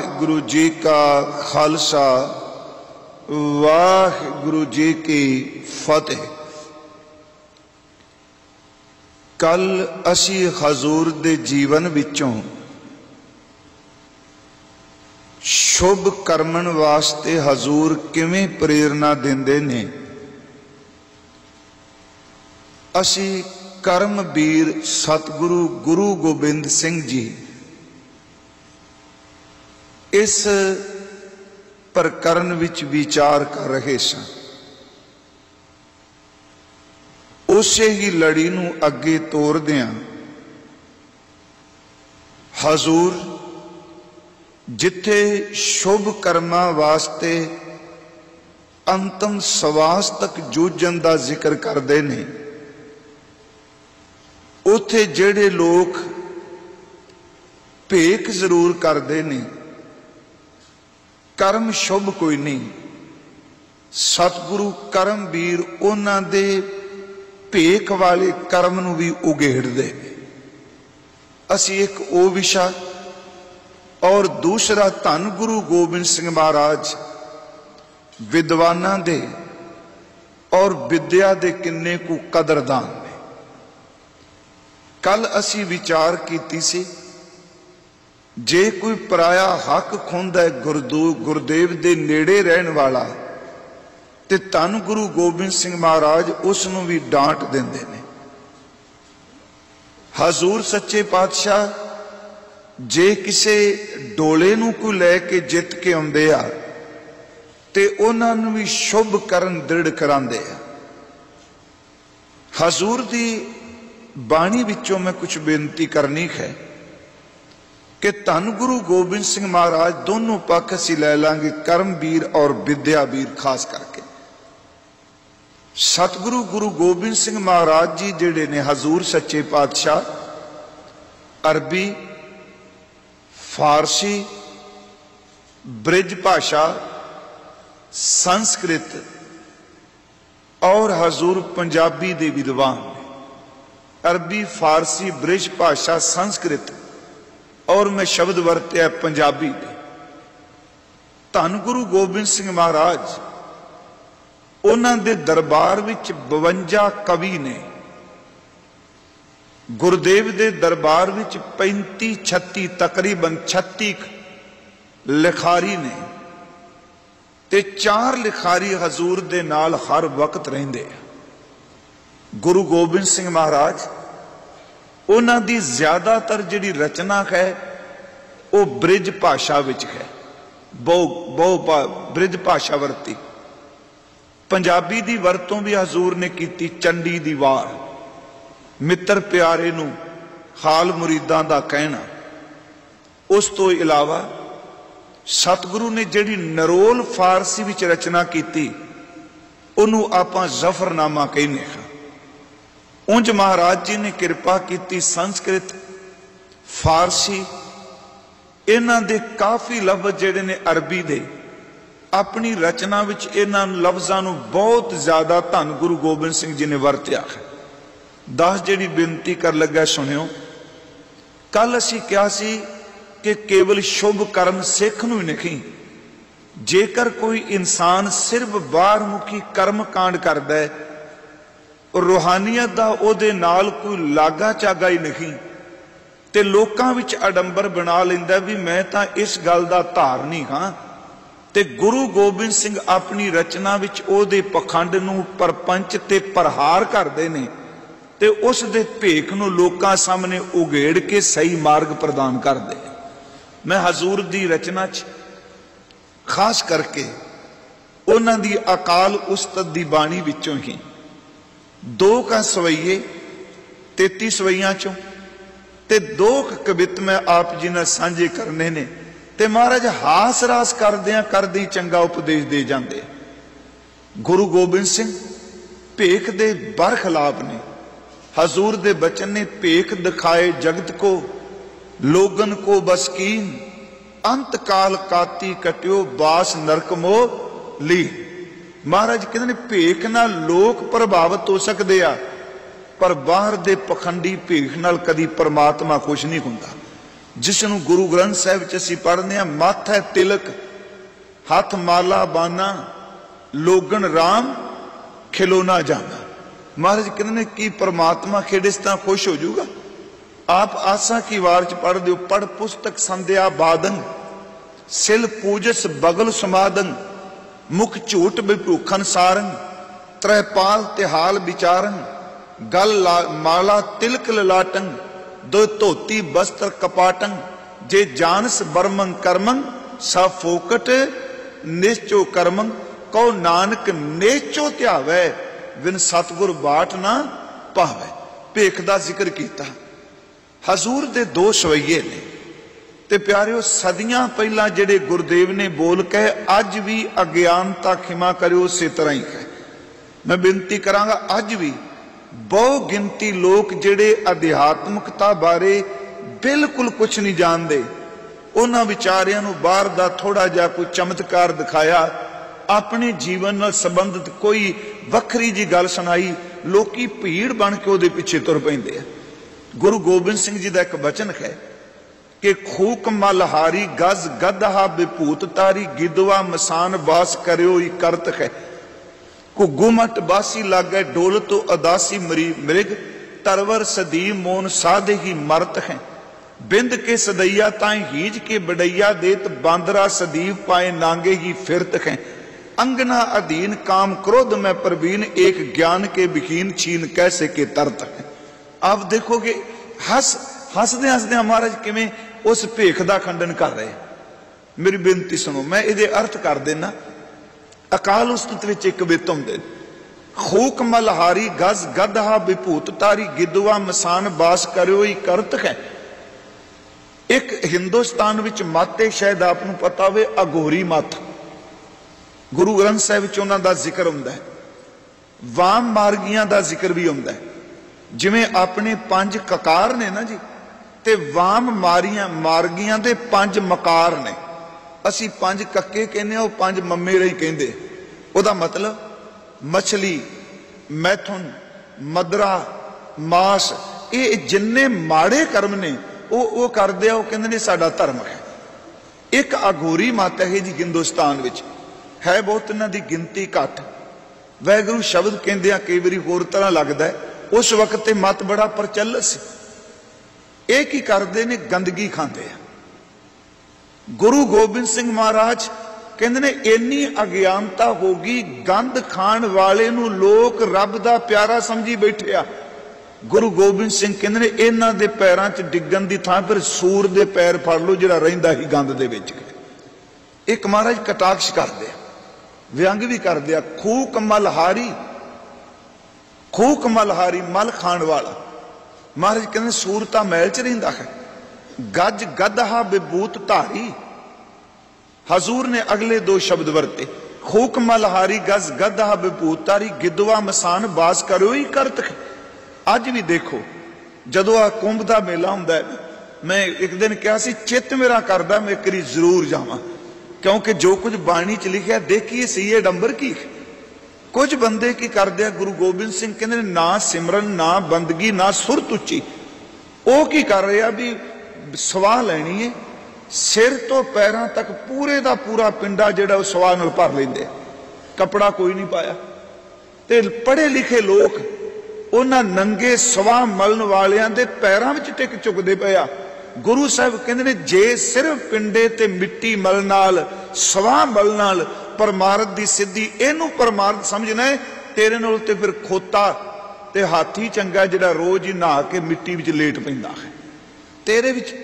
ਵਾਹਿਗੁਰੂ ਜੀ ਕਾ ਖਾਲਸਾ, ਵਾਹਿਗੁਰੂ ਜੀ ਕੀ ਫਤਿਹ। ਕੱਲ ਅਸੀਂ ਹਜ਼ੂਰ ਦੇ ਜੀਵਨ ਵਿੱਚੋਂ ਸ਼ੁਭ ਕਰਮਣ ਵਾਸਤੇ ਹਜ਼ੂਰ ਕਿਵੇਂ ਪ੍ਰੇਰਣਾ ਦਿੰਦੇ ਨੇ? ਅਸੀਂ ਕਰਮਵੀਰ ਸਤਿਗੁਰੂ ਗੁਰੂ ਗੋਬਿੰਦ ਸਿੰਘ ਜੀ ਇਸ ਪ੍ਰਕਰਨ ਵਿੱਚ ਵਿਚਾਰ ਕਰ ਰਹੇ ਸਾਂ। ਉਸੇ ਹੀ ਲੜੀ ਨੂੰ ਅੱਗੇ ਤੋਰਦਿਆਂ ਹਜ਼ੂਰ ਜਿੱਥੇ ਸ਼ੁਭ ਕਰਮਾਂ ਵਾਸਤੇ ਅੰਤਮ ਸਵਾਸ ਤੱਕ ਜੂਝਣ ਦਾ ਜ਼ਿਕਰ ਕਰਦੇ ਨੇ, ਉਥੇ ਜਿਹੜੇ ਲੋਕ ਭੇਖ ਜ਼ਰੂਰ ਕਰਦੇ ਨੇ ਕਰਮ ਸ਼ੁਭ ਕੋਈ ਨਹੀਂ। ਸਤਿਗੁਰੂ ਕਰਮਵੀਰ ਉਹਨਾਂ ਦੇ ਭੇਖ ਵਾਲੇ ਕਰਮ ਨੂੰ ਵੀ ਉਗੇੜਦੇ ਅਸੀਂ ਇੱਕ ਉਹ ਵਿਸ਼ਾ ਔਰ ਦੂਸਰਾ ਧੰਨ ਗੁਰੂ ਗੋਬਿੰਦ ਸਿੰਘ ਮਹਾਰਾਜ ਵਿਦਵਾਨਾਂ ਦੇ ਔਰ ਵਿਦਿਆ ਦੇ ਕਿੰਨੇ ਕੁ ਕਦਰਦਾਨ ਨੇ। ਕੱਲ ਅਸੀਂ ਵਿਚਾਰ ਕੀਤੀ ਸੀ ਜੇ ਕੋਈ ਪਰਾਇਆ ਹੱਕ ਖੁੰਦਾ ਗੁਰਦੂ ਗੁਰਦੇਵ ਦੇ ਨੇੜੇ ਰਹਿਣ ਵਾਲਾ, ਤੇ ਤਨ ਗੁਰੂ ਗੋਬਿੰਦ ਸਿੰਘ ਮਹਾਰਾਜ ਉਸ ਨੂੰ ਵੀ ਡਾਂਟ ਦਿੰਦੇ ਨੇ। ਹਜ਼ੂਰ ਸੱਚੇ ਪਾਤਸ਼ਾਹ, ਜੇ ਕਿਸੇ ਡੋਲੇ ਨੂੰ ਕੋਈ ਲੈ ਕੇ ਜਿੱਤ ਕੇ ਆਉਂਦੇ ਆ, ਤੇ ਉਹਨਾਂ ਨੂੰ ਵੀ ਸ਼ੁਭ ਕਰਨ ਦ੍ਰਿੜ ਕਰਾਉਂਦੇ ਆ। ਹਜ਼ੂਰ ਦੀ ਬਾਣੀ ਵਿੱਚੋਂ ਮੈਂ ਕੁਝ ਬੇਨਤੀ ਕਰਨੀ ਹੈ। ਕਿ ਧੰਨ ਗੁਰੂ ਗੋਬਿੰਦ ਸਿੰਘ ਮਹਾਰਾਜ ਦੋਨੋਂ ਪੱਖ ਅਸੀਂ ਲੈ ਲਾਂਗੇ ਕਰਮਵੀਰ ਔਰ ਵਿਦਿਆਵੀਰ ਖਾਸ ਕਰਕੇ। ਸਤਿਗੁਰੂ ਗੁਰੂ ਗੋਬਿੰਦ ਸਿੰਘ ਮਹਾਰਾਜ ਜੀ ਜਿਹੜੇ ਨੇ ਹਜ਼ੂਰ ਸੱਚੇ ਪਾਤਸ਼ਾਹ, ਅਰਬੀ, ਫਾਰਸੀ, ਬ੍ਰਿਜ ਭਾਸ਼ਾ, ਸੰਸਕ੍ਰਿਤ ਔਰ ਹਜ਼ੂਰ ਪੰਜਾਬੀ ਦੇ ਵਿਦਵਾਨ ਨੇ। ਅਰਬੀ, ਫਾਰਸੀ, ਬ੍ਰਿਜ ਭਾਸ਼ਾ, ਸੰਸਕ੍ਰਿਤ ਔਰ ਮੈਂ ਸ਼ਬਦ ਵਰਤਿਆ ਪੰਜਾਬੀ ਦੇ ਧੰਨ ਗੁਰੂ ਗੋਬਿੰਦ ਸਿੰਘ ਮਹਾਰਾਜ, ਉਹਨਾਂ ਦੇ ਦਰਬਾਰ ਵਿੱਚ 52 ਕਵੀ ਨੇ, ਗੁਰਦੇਵ ਦੇ ਦਰਬਾਰ ਵਿੱਚ 35 36 ਤਕਰੀਬਨ 36 ਲਿਖਾਰੀ ਨੇ ਤੇ ਚਾਰ ਲਿਖਾਰੀ ਹਜ਼ੂਰ ਦੇ ਨਾਲ ਹਰ ਵਕਤ ਰਹਿੰਦੇ ਆ। ਗੁਰੂ ਗੋਬਿੰਦ ਸਿੰਘ ਮਹਾਰਾਜ ਉਹਨਾਂ ਦੀ ਜ਼ਿਆਦਾਤਰ ਜਿਹੜੀ ਰਚਨਾ ਹੈ, ਉਹ ਬ੍ਰਿਜ ਭਾਸ਼ਾ ਵਿੱਚ ਹੈ। ਬਹੁ ਬਹੁ ਬ੍ਰਿਜ ਭਾਸ਼ਾ ਵਰਤੀ। ਪੰਜਾਬੀ ਦੀ ਵਰਤੋਂ ਵੀ ਹਜ਼ੂਰ ਨੇ ਕੀਤੀ ਚੰਡੀ ਦੀ ਵਾਰ। ਮਿੱਤਰ ਪਿਆਰੇ ਨੂੰ ਹਾਲ ਮੁਰੀਦਾਂ ਦਾ ਕਹਿਣਾ। ਉਸ ਤੋਂ ਇਲਾਵਾ ਸਤਿਗੁਰੂ ਨੇ ਜਿਹੜੀ ਨਰੋਲ ਫਾਰਸੀ ਵਿੱਚ ਰਚਨਾ ਕੀਤੀ, ਉਹਨੂੰ ਆਪਾਂ ਜ਼ਫਰਨਾਮਾ ਕਹਿੰਦੇ ਹਾਂ। ਉੰਜ ਮਹਾਰਾਜ ਜੀ ਨੇ ਕਿਰਪਾ ਕੀਤੀ ਸੰਸਕ੍ਰਿਤ, ਫਾਰਸੀ, ਇਹਨਾਂ ਦੇ ਕਾਫੀ ਲਫ਼ਜ਼ ਜਿਹੜੇ ਨੇ ਅਰਬੀ ਦੇ। ਆਪਣੀ ਰਚਨਾ ਵਿੱਚ ਇਹਨਾਂ ਲਫ਼ਜ਼ਾਂ ਨੂੰ ਬਹੁਤ ਜ਼ਿਆਦਾ ਧੰਨ ਗੁਰੂ ਗੋਬਿੰਦ ਸਿੰਘ ਜੀ ਨੇ ਵਰਤਿਆ ਹੈ। ਦਾਸ ਜਿਹੜੀ ਬੇਨਤੀ ਕਰ ਲੱਗਾ ਸੁਣਿਓ ਕੱਲ ਅਸੀਂ ਕਿਹਾ ਸੀ ਕਿ ਕੇਵਲ ਸ਼ੁਭ ਕਰਮ ਸਿੱਖ ਨੂੰ ਹੀ ਨਹੀਂ, ਜੇਕਰ ਕੋਈ ਇਨਸਾਨ ਸਿਰਫ ਬਾਹਰ ਮੁਖੀ ਕਰਮ ਕਾਂਡ ਕਰਦਾ ਹੈ ਰੂਹਾਨੀਅਤ ਦਾ ਉਹਦੇ ਨਾਲ ਕੋਈ ਲਾਗਾ ਚਾਗਾ ਹੀ ਨਹੀਂ। ਤੇ ਲੋਕਾਂ ਵਿੱਚ ਅਡੰਬਰ ਬਣਾ ਲੈਂਦਾ ਵੀ ਮੈਂ ਤਾਂ ਇਸ ਗੱਲ ਦਾ ਧਾਰਨੀ ਹਾਂ। ਤੇ ਗੁਰੂ ਗੋਬਿੰਦ ਸਿੰਘ ਆਪਣੀ ਰਚਨਾ ਵਿੱਚ ਉਹਦੇ ਪਖੰਡ ਨੂੰ ਪਰਪੰਚ ਤੇ ਪ੍ਰਹਾਰ ਕਰਦੇ ਨੇ ਤੇ ਉਸ ਦੇ ਭੇਖ ਨੂੰ ਲੋਕਾਂ ਸਾਹਮਣੇ ਉਗੇੜ ਕੇ ਸਹੀ ਮਾਰਗ ਪ੍ਰਦਾਨ ਕਰਦੇ ਮੈਂ ਹਜ਼ੂਰ ਦੀ ਰਚਨਾ 'ਚ ਖਾਸ ਕਰਕੇ ਉਹਨਾਂ ਦੀ ਅਕਾਲ ਉਸਤਤ ਦੀ ਬਾਣੀ ਵਿੱਚੋਂ ਹੀ ਦੋ ਕਾ ਸਵਈਏ 33 ਸਵਈਆਂ ਚੋਂ। ਤੇ ਦੋ ਕਵਿਤ ਮੈਂ ਆਪ ਜੀ ਨਾਲ ਸਾਂਝੇ ਕਰਨੇ ਨੇ। ਤੇ ਮਹਾਰਾਜ ਹਾਸ ਰਾਸ ਕਰਦਿਆਂ ਕਰਦੀ ਚੰਗਾ ਉਪਦੇਸ਼ ਦੇ ਜਾਂਦੇ। ਗੁਰੂ ਗੋਬਿੰਦ ਸਿੰਘ ਭੇਖ ਦੇ ਬਰਖਲਾਫ ਨੇ। ਹਜ਼ੂਰ ਦੇ ਬਚਨ ਨੇ ਭੇਖ ਦਿਖਾਏ ਜਗਤ ਕੋ, ਲੋਗਨ ਕੋ ਬਸਕੀਨ। ਅੰਤ ਕਾਲ ਕਾਤੀ ਕਟਿਓ ਬਾਸ ਨਰਕ ਮੋ ਲੀ। ਮਹਾਰਾਜ ਕਹਿੰਦੇ ਨੇ, ਭੇਖ ਨਾਲ ਲੋਕ ਪ੍ਰਭਾਵਿਤ ਹੋ ਸਕਦੇ ਆ, ਪਰ ਬਾਹਰ ਦੇ ਪਖੰਡੀ ਭੇਖ ਨਾਲ ਕਦੀ ਪਰਮਾਤਮਾ ਖੁਸ਼ ਨਹੀਂ ਹੁੰਦਾ। ਜਿਸ ਨੂੰ ਗੁਰੂ ਗ੍ਰੰਥ ਸਾਹਿਬ ਚ ਅਸੀਂ ਪੜ੍ਹਦੇ ਹਾਂ, ਮੱਥ ਤਿਲਕ, ਹੱਥ ਮਾਲਾ ਬਾਨਾ, ਲੋਗਣ RAM ਖਿਲੋਨਾ ਜਾਣਾ। ਮਹਾਰਾਜ ਕਹਿੰਦੇ ਨੇ, ਕੀ ਪਰਮਾਤਮਾ ਖੇੜੇ ਤਾਂ ਖੁਸ਼ ਹੋ ਜਾਊਗਾ? ਆਪ ਆਸਾ ਕੀ ਵਾਰ ਚ ਪੜ੍ਹ ਦਿਓ ਪੜ ਪੁਸਤਕ ਸੰਧਿਆ ਬਾਦਨ ਸਿਲ ਪੂਜਸ ਬਗਲ ਸਮਾਦਨ ਮੁਖ ਝੂਠ ਬਿਭੂਖਨ ਸਾਰਨ ਤ੍ਰੈਪਾਲ ਤਿਹਾਲ ਵਿਚਾਰਨ, ਗਲ ਮਾਲਾ ਤਿਲਕ ਲਲਾਟਨ ਦੋ ਧੋਤੀ ਬਸਤਰ ਕਪਾਟਨ ਜੇ ਜਾਣਸ ਬਰਮੰ ਕਰਮੰ, ਸਾ ਫੋਕਟ ਨਿਸ਼ਚੋ ਕਰਮੰ, ਕਉ ਨਾਨਕ ਨੇਚੋ ਧਿਆਵੈ ਵਿਨ ਸਤਗੁਰ ਬਾਟ ਨਾ ਪਾਵੇ ਭੇਖ ਦਾ ਜ਼ਿਕਰ ਕੀਤਾ। ਹਜ਼ੂਰ ਦੇ ਦੋ ਸਵਈਏ ਨੇ। ਤੇ ਪਿਆਰਿਓ, ਸਦੀਆਂ ਪਹਿਲਾਂ ਜਿਹੜੇ ਗੁਰਦੇਵ ਨੇ ਬੋਲ ਕੇ ਅੱਜ ਵੀ ਅਗਿਆਨਤਾ ਖਿਮਾ ਕਰਿਓ, ਉਸੇ ਤਰ੍ਹਾਂ ਹੀ ਹੈ ਮੈਂ ਬੇਨਤੀ ਕਰਾਂਗਾ, ਅੱਜ ਵੀ ਬਹੁ ਗਿਣਤੀ ਲੋਕ ਜਿਹੜੇ ਅਧਿਆਤਮਕਤਾ ਬਾਰੇ ਬਿਲਕੁਲ ਕੁਝ ਨਹੀਂ ਜਾਣਦੇ, ਉਹਨਾਂ ਵਿਚਾਰਿਆਂ ਨੂੰ ਬਾਹਰ ਦਾ ਥੋੜਾ ਜਿਹਾ ਕੋਈ ਚਮਤਕਾਰ ਦਿਖਾਇਆ। ਆਪਣੇ ਜੀਵਨ ਨਾਲ ਸੰਬੰਧਿਤ ਕੋਈ ਵੱਖਰੀ ਜੀ ਗੱਲ ਸੁਣਾਈ, ਲੋਕੀ ਭੀੜ ਬਣ ਕੇ ਉਹਦੇ ਪਿੱਛੇ ਤੁਰ ਪੈਂਦੇ ਆ। ਗੁਰੂ ਗੋਬਿੰਦ ਸਿੰਘ ਜੀ ਦਾ ਇੱਕ ਬਚਨ ਹੈ ਕਿ ਖੂਕ ਮਲਹਾਰੀ ਗਜ਼ ਗਧਹਾ ਬਿਪੂਤ ਤਾਰੀ ਗਿਦਵਾ ਮਸਾਨ ਬਾਸ ਕਰਿਓ ਹੀ ਕਰਤ ਹੈ ਘੁੱਗੂ ਬਾਸੀ ਲਾਗੇ ਡੋਲ ਤੋਂ ਅਦਾਸੀ ਮਰੀ ਮ੍ਰਿਗ ਤਰਵਰ ਸਦੀ ਮੋਨ ਸਾਧੇ ਹੀ ਮਰਤ ਹੈ ਬਿੰਦ ਕੇ ਸਦਈਆ ਤਾਂ ਹੀਜ ਕੇ ਬੜਈਆ ਦੇਤ ਬਾਂਦਰਾ ਸਦੀਵ ਪਾਏ ਨਾਂਗੇ ਹੀ ਫਿਰਤ ਹੈ ਅੰਗਨਾ ਅਧੀਨ ਕਾਮ ਕ੍ਰੋਧ ਮੈਂ ਪ੍ਰਵੀਨ ਇੱਕ ਗਿਆਨ ਕੇ ਬਖੀਨ ਛੀਨ ਕੈਸੇ ਕੇ ਤਰਤ ਹੈ ਆਪ ਦੇਖੋਗੇ ਹੱਸ ਹੱਸਦੇ ਹੱਸਦੇ ਮਹਾਰਾਜ ਕਿਵੇਂ ਉਸ ਭੇਖ ਦਾ ਖੰਡਨ ਕਰ ਰਹੇ। ਮੇਰੀ ਬੇਨਤੀ ਸੁਣੋ, ਮੈਂ ਇਹਦੇ ਅਰਥ ਕਰ ਦੇਣਾ ਅਕਾਲ ਉਸਤਤ ਵਿੱਚ ਇੱਕ ਬਿਤ ਹੁੰਦੇ ਖੂਕ ਮਲਹਾਰੀ ਗਜ਼ ਗਧਹਾ ਵਿਭੂਤ ਤਾਰੀ ਗਿੱਦਵਾ ਮਸਾਨ ਬਾਸ ਕਰਿਓ ਹੀ ਕਰਤ ਹੈ। ਇੱਕ ਹਿੰਦੁਸਤਾਨ ਵਿੱਚ ਮਾਤੇ ਸ਼ਾਇਦ ਆਪ ਨੂੰ ਪਤਾ ਹੋਵੇ ਅਗੋਰੀ ਮਤ। ਗੁਰੂ ਗ੍ਰੰਥ ਸਾਹਿਬ ਵਿੱਚ ਉਹਨਾਂ ਦਾ ਜ਼ਿਕਰ ਹੁੰਦਾ ਹੈ। ਵਾਮ ਮਾਰਗੀਆਂ ਦਾ ਜ਼ਿਕਰ ਵੀ ਹੁੰਦਾ ਹੈ। ਜਿਵੇਂ ਆਪਣੇ ਪੰਜ ਕਕਾਰ ਨੇ ਨਾ ਜੀ ਤੇ ਵਾਮ ਮਾਰੀਆਂ, ਮਾਰਗੀਆਂ ਦੇ ਪੰਜ ਮਕਾਰ ਨੇ। ਅਸੀਂ ਪੰਜ ਕੱਕੇ ਕਹਿੰਦੇ ਆ ਉਹ ਪੰਜ ਮੰਮੇ ਰਹੀ ਕਹਿੰਦੇ। ਉਹਦਾ ਮਤਲਬ ਮਛਲੀ, ਮੈਥੁਨ, ਮਦਰਾ, ਮਾਸ, ਇਹ ਜਿੰਨੇ ਮਾੜੇ ਕਰਮ ਨੇ, ਉਹ ਉਹ ਕਰਦੇ ਆ, ਉਹ ਕਹਿੰਦੇ ਨੇ ਸਾਡਾ ਧਰਮ ਹੈ। ਇੱਕ ਅਗੋਰੀ ਮਾਤਾ ਹੈ ਜੀ ਹਿੰਦੁਸਤਾਨ ਵਿੱਚ, ਹੈ ਬਹੁਤ ਇਹਨਾਂ ਦੀ ਗਿਣਤੀ ਘੱਟ। ਵੈਗੁਰੂ ਸ਼ਬਦ ਕਹਿੰਦੇ ਆ, ਕਈ ਵਾਰੀ ਹੋਰ ਤਰ੍ਹਾਂ ਲੱਗਦਾ ਉਸ ਵਕਤ ਤੇ ਮਤ ਬੜਾ ਪ੍ਰਚਲਿਤ ਸੀ। ਇਹ ਕੀ ਕਰਦੇ ਨੇ? ਗੰਦਗੀ ਖਾਂਦੇ ਆ। ਗੁਰੂ ਗੋਬਿੰਦ ਸਿੰਘ ਮਹਾਰਾਜ ਕਹਿੰਦੇ ਨੇ, ਇੰਨੀ ਅਗਿਆਨਤਾ ਹੋ ਗਈ, ਗੰਦ ਖਾਣ ਵਾਲੇ ਨੂੰ ਲੋਕ ਰੱਬ ਦਾ ਪਿਆਰਾ ਸਮਝੀ ਬੈਠੇ ਆ। ਗੁਰੂ ਗੋਬਿੰਦ ਸਿੰਘ ਕਹਿੰਦੇ ਨੇ, ਇਹਨਾਂ ਦੇ ਪੈਰਾਂ 'ਚ ਡਿੱਗਣ ਦੀ ਥਾਂ ਫਿਰ ਸੂਰ ਦੇ ਪੈਰ ਫੜ ਲਓ, ਜਿਹੜਾ ਰਹਿੰਦਾ ਹੀ ਗੰਦ ਦੇ ਵਿੱਚ। ਇੱਕ ਮਹਾਰਾਜ ਕਟਾਕਸ਼ ਕਰਦੇ ਆ, ਵਿਅੰਗ ਵੀ ਕਰਦੇ ਆ। ਖੂਕ ਮਲਹਾਰੀ ਖੂਕ ਮਲਹਾਰੀ ਮਲ ਖਾਣ ਵਾਲਾ। ਮਹਾਰਾਜ ਕਹਿੰਦੇ ਸੂਰਤਾ ਮੈਲ 'ਚ ਰਹਿੰਦਾ ਹੈ। ਗੱਜ ਗਧਹਾ ਬਿਬੂਤ ਧਾਰੀ। ਹਜ਼ੂਰ ਨੇ ਅਗਲੇ ਦੋ ਸ਼ਬਦ ਵਰਤੇ। ਖੂਕ ਮਲਹਾਰੀ ਗਜ਼ ਗਧਹਾ ਬਿਬੂਤ ਧਾਰੀ ਗਿੱਦਵਾ ਮਸਾਨ ਬਾਸ ਕਰੋ ਹੀ ਕਰਤ ਅੱਜ ਵੀ ਦੇਖੋ, ਜਦੋਂ ਆ ਕੁੰਭ ਦਾ ਮੇਲਾ ਹੁੰਦਾ ਹੈ, ਮੈਂ ਇੱਕ ਦਿਨ ਕਿਹਾ ਸੀ, ਚਿੱਤ ਮੇਰਾ ਕਰਦਾ, ਮੈਂ ਕਰੀ ਜ਼ਰੂਰ ਜਾਵਾਂ। ਕਿਉਂਕਿ ਜੋ ਕੁਝ ਬਾਣੀ ਚ ਲਿਖਿਆ, ਦੇਖੀਏ ਸਹੀ ਇਹ ਡੰਬਰ ਕੀ ਕੁਝ ਬੰਦੇ ਕੀ ਕਰਦੇ ਆ, ਗੁਰੂ ਗੋਬਿੰਦ ਸਿੰਘ ਕਹਿੰਦੇ ਨੇ, ਨਾ ਸਿਮਰਨ, ਨਾ ਬੰਦਗੀ, ਨਾ ਸੁਰਤ ਉੱਚੀ ਉਹ ਕੀ ਕਰ ਰਹੇ ਆ ਵੀ ਸਵਾਹ ਲੈਣੀ ਹੈ ਸਿਰ ਤੋਂ ਪੈਰਾਂ ਤੱਕ ਪੂਰੇ ਦਾ ਪੂਰਾ ਪਿੰਡਾ ਜਿਹੜਾ ਉਹ ਸਵਾਹ ਨਾਲ ਭਰ ਲੈਂਦੇ ਕਪੜਾ ਕੋਈ ਨਹੀਂ ਪਾਇਆ। ਤੇ ਪੜ੍ਹੇ ਲਿਖੇ ਲੋਕ ਉਹਨਾਂ ਨੰਗੇ ਸਵਾਹ ਮਲਣ ਵਾਲਿਆਂ ਦੇ ਪੈਰਾਂ ਵਿੱਚ ਟਿਕ ਚੁੱਕਦੇ ਪਏ ਆ। ਗੁਰੂ ਸਾਹਿਬ ਕਹਿੰਦੇ ਨੇ, ਜੇ ਸਿਰਫ ਪਿੰਡੇ ਤੇ ਮਿੱਟੀ ਮਲ ਨਾਲ, ਸਵਾਹ ਮਲ ਨਾਲ ਪਰਮਾਰਥ ਦੀ ਸਿੱਧੀ, ਇਹਨੂੰ ਪਰਮਾਰਥ ਸਮਝਣਾ ਹੈ, ਤੇਰੇ ਨਾਲ ਤੇ ਫਿਰ ਖੋਤਾ ਤੇ ਹਾਥੀ ਚੰਗਾ ਜਿਹੜਾ ਰੋਜ਼ ਹੀ ਨਹਾ ਕੇ ਮਿੱਟੀ ਵਿੱਚ ਲੇਟ ਪੈਂਦਾ ਹੈ। ਤੇਰੇ ਵਿੱਚ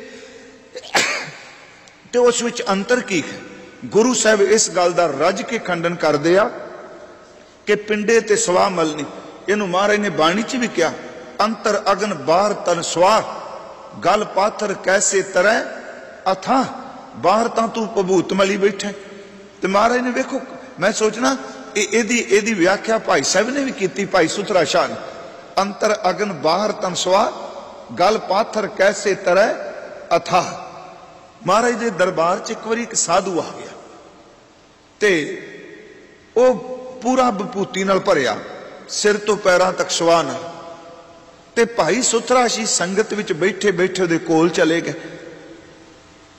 ਤੇ ਉਸ ਵਿੱਚ ਅੰਤਰ ਕੀ ਹੈ? ਗੁਰੂ ਸਾਹਿਬ ਇਸ ਗੱਲ ਦਾ ਰੱਜ ਕੇ ਖੰਡਨ ਕਰਦੇ ਆ ਕਿ ਪਿੰਡੇ ਤੇ ਸਵਾਹ ਮਲਨੀ ਇਹਨੂੰ ਮਹਾਰਾਜ ਨੇ ਬਾਣੀ 'ਚ ਵੀ ਕਿਹਾ, ਅੰਤਰ ਅਗਨ ਬਾਹਰ ਤਨ ਸਵਾਹ ਗਲ ਪਾਥਰ ਕੈਸੇ ਤਰੈ? ਅਥਾ ਬਾਹਰ ਤਾਂ ਤੂੰ ਪਬੂਤ ਮਲੀ ਬੈਠਾ ਤੇ ਮਹਾਰਾਜ ਨੇ ਵੇਖੋ, ਮੈਂ ਸੋਚਣਾ, ਇਹ ਇਹਦੀ ਇਹਦੀ ਵਿਆਖਿਆ ਭਾਈ ਸਾਹਿਬ ਨੇ ਵੀ ਕੀਤੀ, ਭਾਈ ਸੁਥਰਾ ਸ਼ਾਨ। ਅੰਤਰ ਅਗਨ ਬਾਹਰ ਤਨ ਸਵਾ, ਗਲ ਪਾਥਰ ਕੈਸੇ ਤਰੈ ਅਥਾ। ਮਹਾਰਾਜ ਦੇ ਦਰਬਾਰ 'ਚ ਇੱਕ ਵਾਰੀ ਇੱਕ ਸਾਧੂ ਆ ਗਿਆ। ਤੇ ਉਹ ਪੂਰਾ ਬਪੂਤੀ ਨਾਲ ਭਰਿਆ, ਸਿਰ ਤੋਂ ਪੈਰਾਂ ਤੱਕ ਸਵਾਨ। ਤੇ ਭਾਈ ਸੁਥਰਾ ਸੀ, ਸੰਗਤ ਵਿੱਚ ਬੈਠੇ ਬੈਠੇ ਉਹਦੇ ਕੋਲ ਚਲੇ ਗਏ।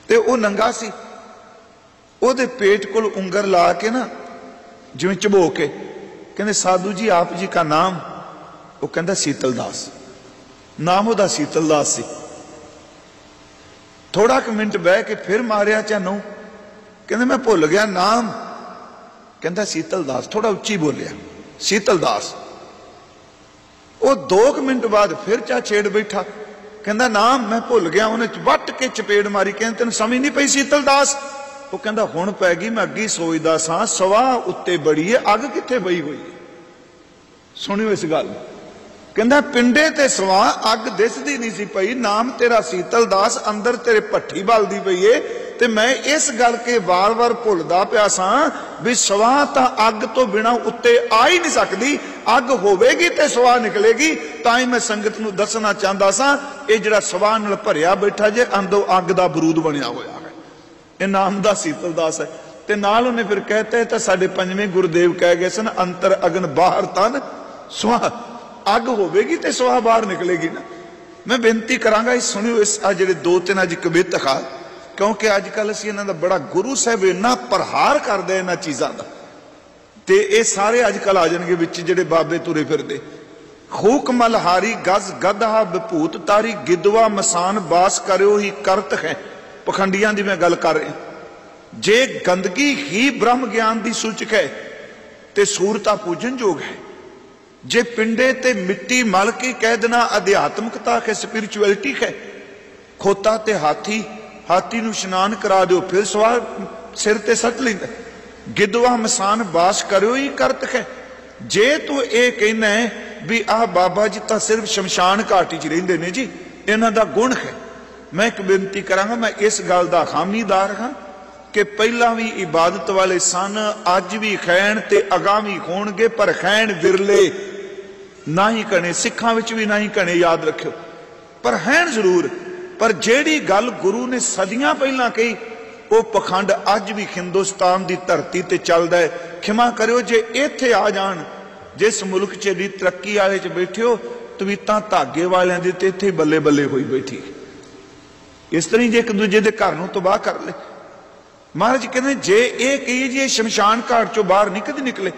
ਤੇ ਉਹ ਨੰਗਾ ਸੀ ਉਹਦੇ ਪੇਟ ਕੋਲ ਉਂਗਰ ਲਾ ਕੇ ਨਾ, ਜਿਵੇਂ ਚਬੋ ਕੇ, ਕਹਿੰਦੇ ਸਾਧੂ ਜੀ, ਆਪ ਜੀ ਦਾ ਨਾਮ? ਉਹ ਕਹਿੰਦਾ ਸੀਤਲਦਾਸ ਨਾਮ ਉਹਦਾ ਸੀਤਲ ਦਾਸ ਸੀ। ਥੋੜਾ ਕੁ ਮਿੰਟ ਬਹਿ ਕੇ ਫਿਰ ਮਾਰਿਆ ਚਾਨੂ। ਕਹਿੰਦੇ ਮੈਂ ਭੁੱਲ ਗਿਆ ਨਾਮ। ਕਹਿੰਦਾ ਸੀਤਲ ਦਾਸ ਥੋੜਾ ਉੱਚੀ ਬੋਲਿਆ। ਸੀਤਲ ਦਾਸ। ਉਹ 2 ਮਿੰਟ ਬਾਅਦ ਫਿਰ ਚਾ ਛੇੜ ਬੈਠਾ। ਕਹਿੰਦਾ ਨਾਮ ਮੈਂ ਭੁੱਲ ਗਿਆ, ਉਹਨੇ ਵੱਟ ਕੇ ਚਪੇੜ ਮਾਰੀ। ਕਹਿੰਦੇ ਤੈਨੂੰ ਸਮਝ ਨਹੀਂ ਪਈ ਸੀਤਲਦਾਸ ਉਹ ਕਹਿੰਦਾ, ਹੁਣ ਪੈ ਗਈ, ਮੈਂ ਅੱਗੀ ਸੋਚਦਾ ਸਾਂ, ਸਵਾ ਉੱਤੇ ਬੜੀ ਏ, ਅੱਗ ਕਿੱਥੇ ਪਈ ਹੋਈ ਏ? ਸੁਣਿਓ ਇਸ ਗੱਲ। ਕਹਿੰਦਾ, ਪਿੰਡੇ ਤੇ ਸਵਾ, ਅੱਗ ਦਿਸਦੀ ਨਹੀਂ ਸੀ ਪਈ, ਨਾਮ ਤੇਰਾ ਸੀਤਲ ਦਾਸ, ਅੰਦਰ ਤੇਰੇ ਭੱਠੀ ਬਲਦੀ ਪਈ ਏ, ਤੇ ਮੈਂ ਇਸ ਗੱਲ ਕੇ ਵਾਰ-ਵਾਰ ਭੁੱਲਦਾ ਪਿਆ ਸਾਂ ਵੀ ਸਵਾ ਤਾਂ ਅੱਗ ਤੋਂ ਬਿਨਾ ਉੱਤੇ ਆ ਹੀ ਨਹੀਂ ਸਕਦੀ। ਅੱਗ ਹੋਵੇਗੀ ਤੇ ਸਵਾ ਨਿਕਲੇਗੀ, ਤਾਂ ਹੀ ਮੈਂ ਸੰਗਤ ਨੂੰ ਦੱਸਣਾ ਚਾਹੁੰਦਾ ਸਾਂ, ਇਹ ਜਿਹੜਾ ਸਵਾ ਨਾਲ ਭਰਿਆ ਬੈਠਾ ਜੇ ਅੰਦੋ ਅੱਗ ਦਾ ਬਰੂਦ ਬਣਿਆ ਹੋਇਆ। ਇਹ ਨਾਮ ਦਾ ਸੀਤਲ ਦਾਸ ਹੈ। ਤੇ ਨਾਲ ਉਹਨੇ ਫਿਰ ਕਹਤੇ ਤਾਂ ਸਾਡੇ ਪੰਜਵੇਂ ਗੁਰਦੇਵ ਕਹਿ ਗਏ ਸਨ, ਅੰਤਰ ਅਗਨ ਬਾਹਰ ਤਨ ਸੁਹਾ ਅੱਗ ਹੋਵੇਗੀ ਤੇ ਸੁਹਾ ਬਾਹਰ ਨਿਕਲੇਗੀ ਨਾ। ਮੈਂ ਬੇਨਤੀ ਕਰਾਂਗਾ, ਇਹ ਸੁਣਿਓ, ਇਸ ਆ ਜਿਹੜੇ ਦੋ ਤਿੰਨ ਅੱਜ ਕਵਿਤ ਖਾ ਕਿਉਂਕਿ ਅੱਜ ਕੱਲ ਅਸੀਂ ਇਹਨਾਂ ਦਾ ਬੜਾ ਗੁਰੂ ਸਾਹਿਬ ਇੰਨਾ ਪ੍ਰਹਾਰ ਕਰਦੇ ਇਹਨਾਂ ਚੀਜ਼ਾਂ ਦਾ। ਤੇ ਇਹ ਸਾਰੇ ਅੱਜ ਕੱਲ ਆ ਜਾਣਗੇ ਵਿੱਚ ਜਿਹੜੇ ਬਾਬੇ ਤੁਰੇ ਫਿਰਦੇ। ਖੂਕ ਮਲਹਾਰੀ ਗਜ਼ ਗਧਾ ਵਿਭੂਤ ਤਾਰੀ ਗਿਦਵਾ ਮਸਾਨ ਬਾਸ ਕਰਿਓ ਹੀ ਕਰਤ ਹੈ। ਪਖੰਡੀਆਂ ਦੀ ਮੈਂ ਗੱਲ ਕਰ ਰਿਹਾ। ਜੇ ਗੰਦਗੀ ਹੀ ਬ੍ਰਹਮ ਗਿਆਨ ਦੀ ਸੂਚਕ ਹੈ, ਤੇ ਸੂਰਤਾ ਪੂਜਨ ਯੋਗ ਹੈ। ਜੇ ਪਿੰਡੇ ਤੇ ਮਿੱਟੀ ਮਲ ਕੇ ਕਹਿ ਦੇਣਾ ਅਧਿਆਤਮਕਤਾ ਹੈ ਸਪਿਰਚੁਅਲਿਟੀ ਹੈ, ਖੋਤਾ ਤੇ ਹਾਥੀ ਹਾਥੀ ਨੂੰ ਇਸ਼ਨਾਨ ਕਰਾ ਦਿਓ, ਫਿਰ ਸਵਾਰ ਸਿਰ ਤੇ ਸੱਟ ਲੈਂਦਾ। ਗਿੱਦਵਾ ਮਸਾਨ ਬਾਸ ਕਰਿਓ ਹੀ ਕਰਤ ਹੈ। ਜੇ ਤੂੰ ਇਹ ਕਹਿਣਾ ਵੀ ਆਹ ਬਾਬਾ ਜੀ ਤਾਂ ਸਿਰਫ ਸ਼ਮਸ਼ਾਨ ਘਾਟੀ 'ਚ ਰਹਿੰਦੇ ਨੇ ਜੀ, ਇਹਨਾਂ ਦਾ ਗੁਣ ਹੈ। ਮੈਂ ਇੱਕ ਬੇਨਤੀ ਕਰਾਂਗਾ, ਮੈਂ ਇਸ ਗੱਲ ਦਾ ਹਾਮੀਦਾਰ ਹਾਂ ਕਿ ਪਹਿਲਾਂ ਵੀ ਇਬਾਦਤ ਵਾਲੇ ਸਨ, ਅੱਜ ਵੀ ਖੈਣ ਤੇ ਅਗਾਮੀ ਹੋਣਗੇ ਪਰ ਖੈਣ ਵਿਰਲੇ ਨਾ ਹੀ ਕਣੇ, ਸਿੱਖਾਂ ਵਿੱਚ ਵੀ ਨਾ ਹੀ ਕਣੇ ਯਾਦ ਰੱਖਿਓ। ਪਰ ਹੈਣ ਜ਼ਰੂਰ, ਪਰ ਜਿਹੜੀ ਗੱਲ ਗੁਰੂ ਨੇ ਸਦੀਆਂ ਪਹਿਲਾਂ ਕਹੀ, ਉਹ ਪਖੰਡ ਅੱਜ ਵੀ ਹਿੰਦੁਸਤਾਨ ਦੀ ਧਰਤੀ ਤੇ ਚੱਲਦਾ ਹੈ। ਖਿਮਾ ਕਰਿਓ, ਜੇ ਇੱਥੇ ਆ ਜਾਣ, ਜਿਸ ਮੁਲਕ 'ਚ ਦੀ ਤਰੱਕੀ ਵਾਲੇ 'ਚ ਬੈਠਿਓ ਤਵੀਤਾਂ ਧਾਗੇ ਵਾਲਿਆਂ ਦੀ ਤੇ ਇੱਥੇ ਬੱਲੇ ਬੱਲੇ ਹੋਈ ਬੈਠੀ। ਇਸ ਤਰ੍ਹਾਂ ਜੇ ਇੱਕ ਦੂਜੇ ਦੇ ਘਰ ਨੂੰ ਤਬਾਹ ਕਰ ਲੈ। ਮਹਾਰਾਜ ਕਹਿੰਦੇ, ਜੇ ਇਹ ਕਹੀ ਜੀ, ਇਹ ਸ਼ਮਸ਼ਾਨ ਘਾਟ ਚੋਂ ਬਾਹਰ ਨਹੀਂ ਕਦੇ ਨਿਕਲੇ।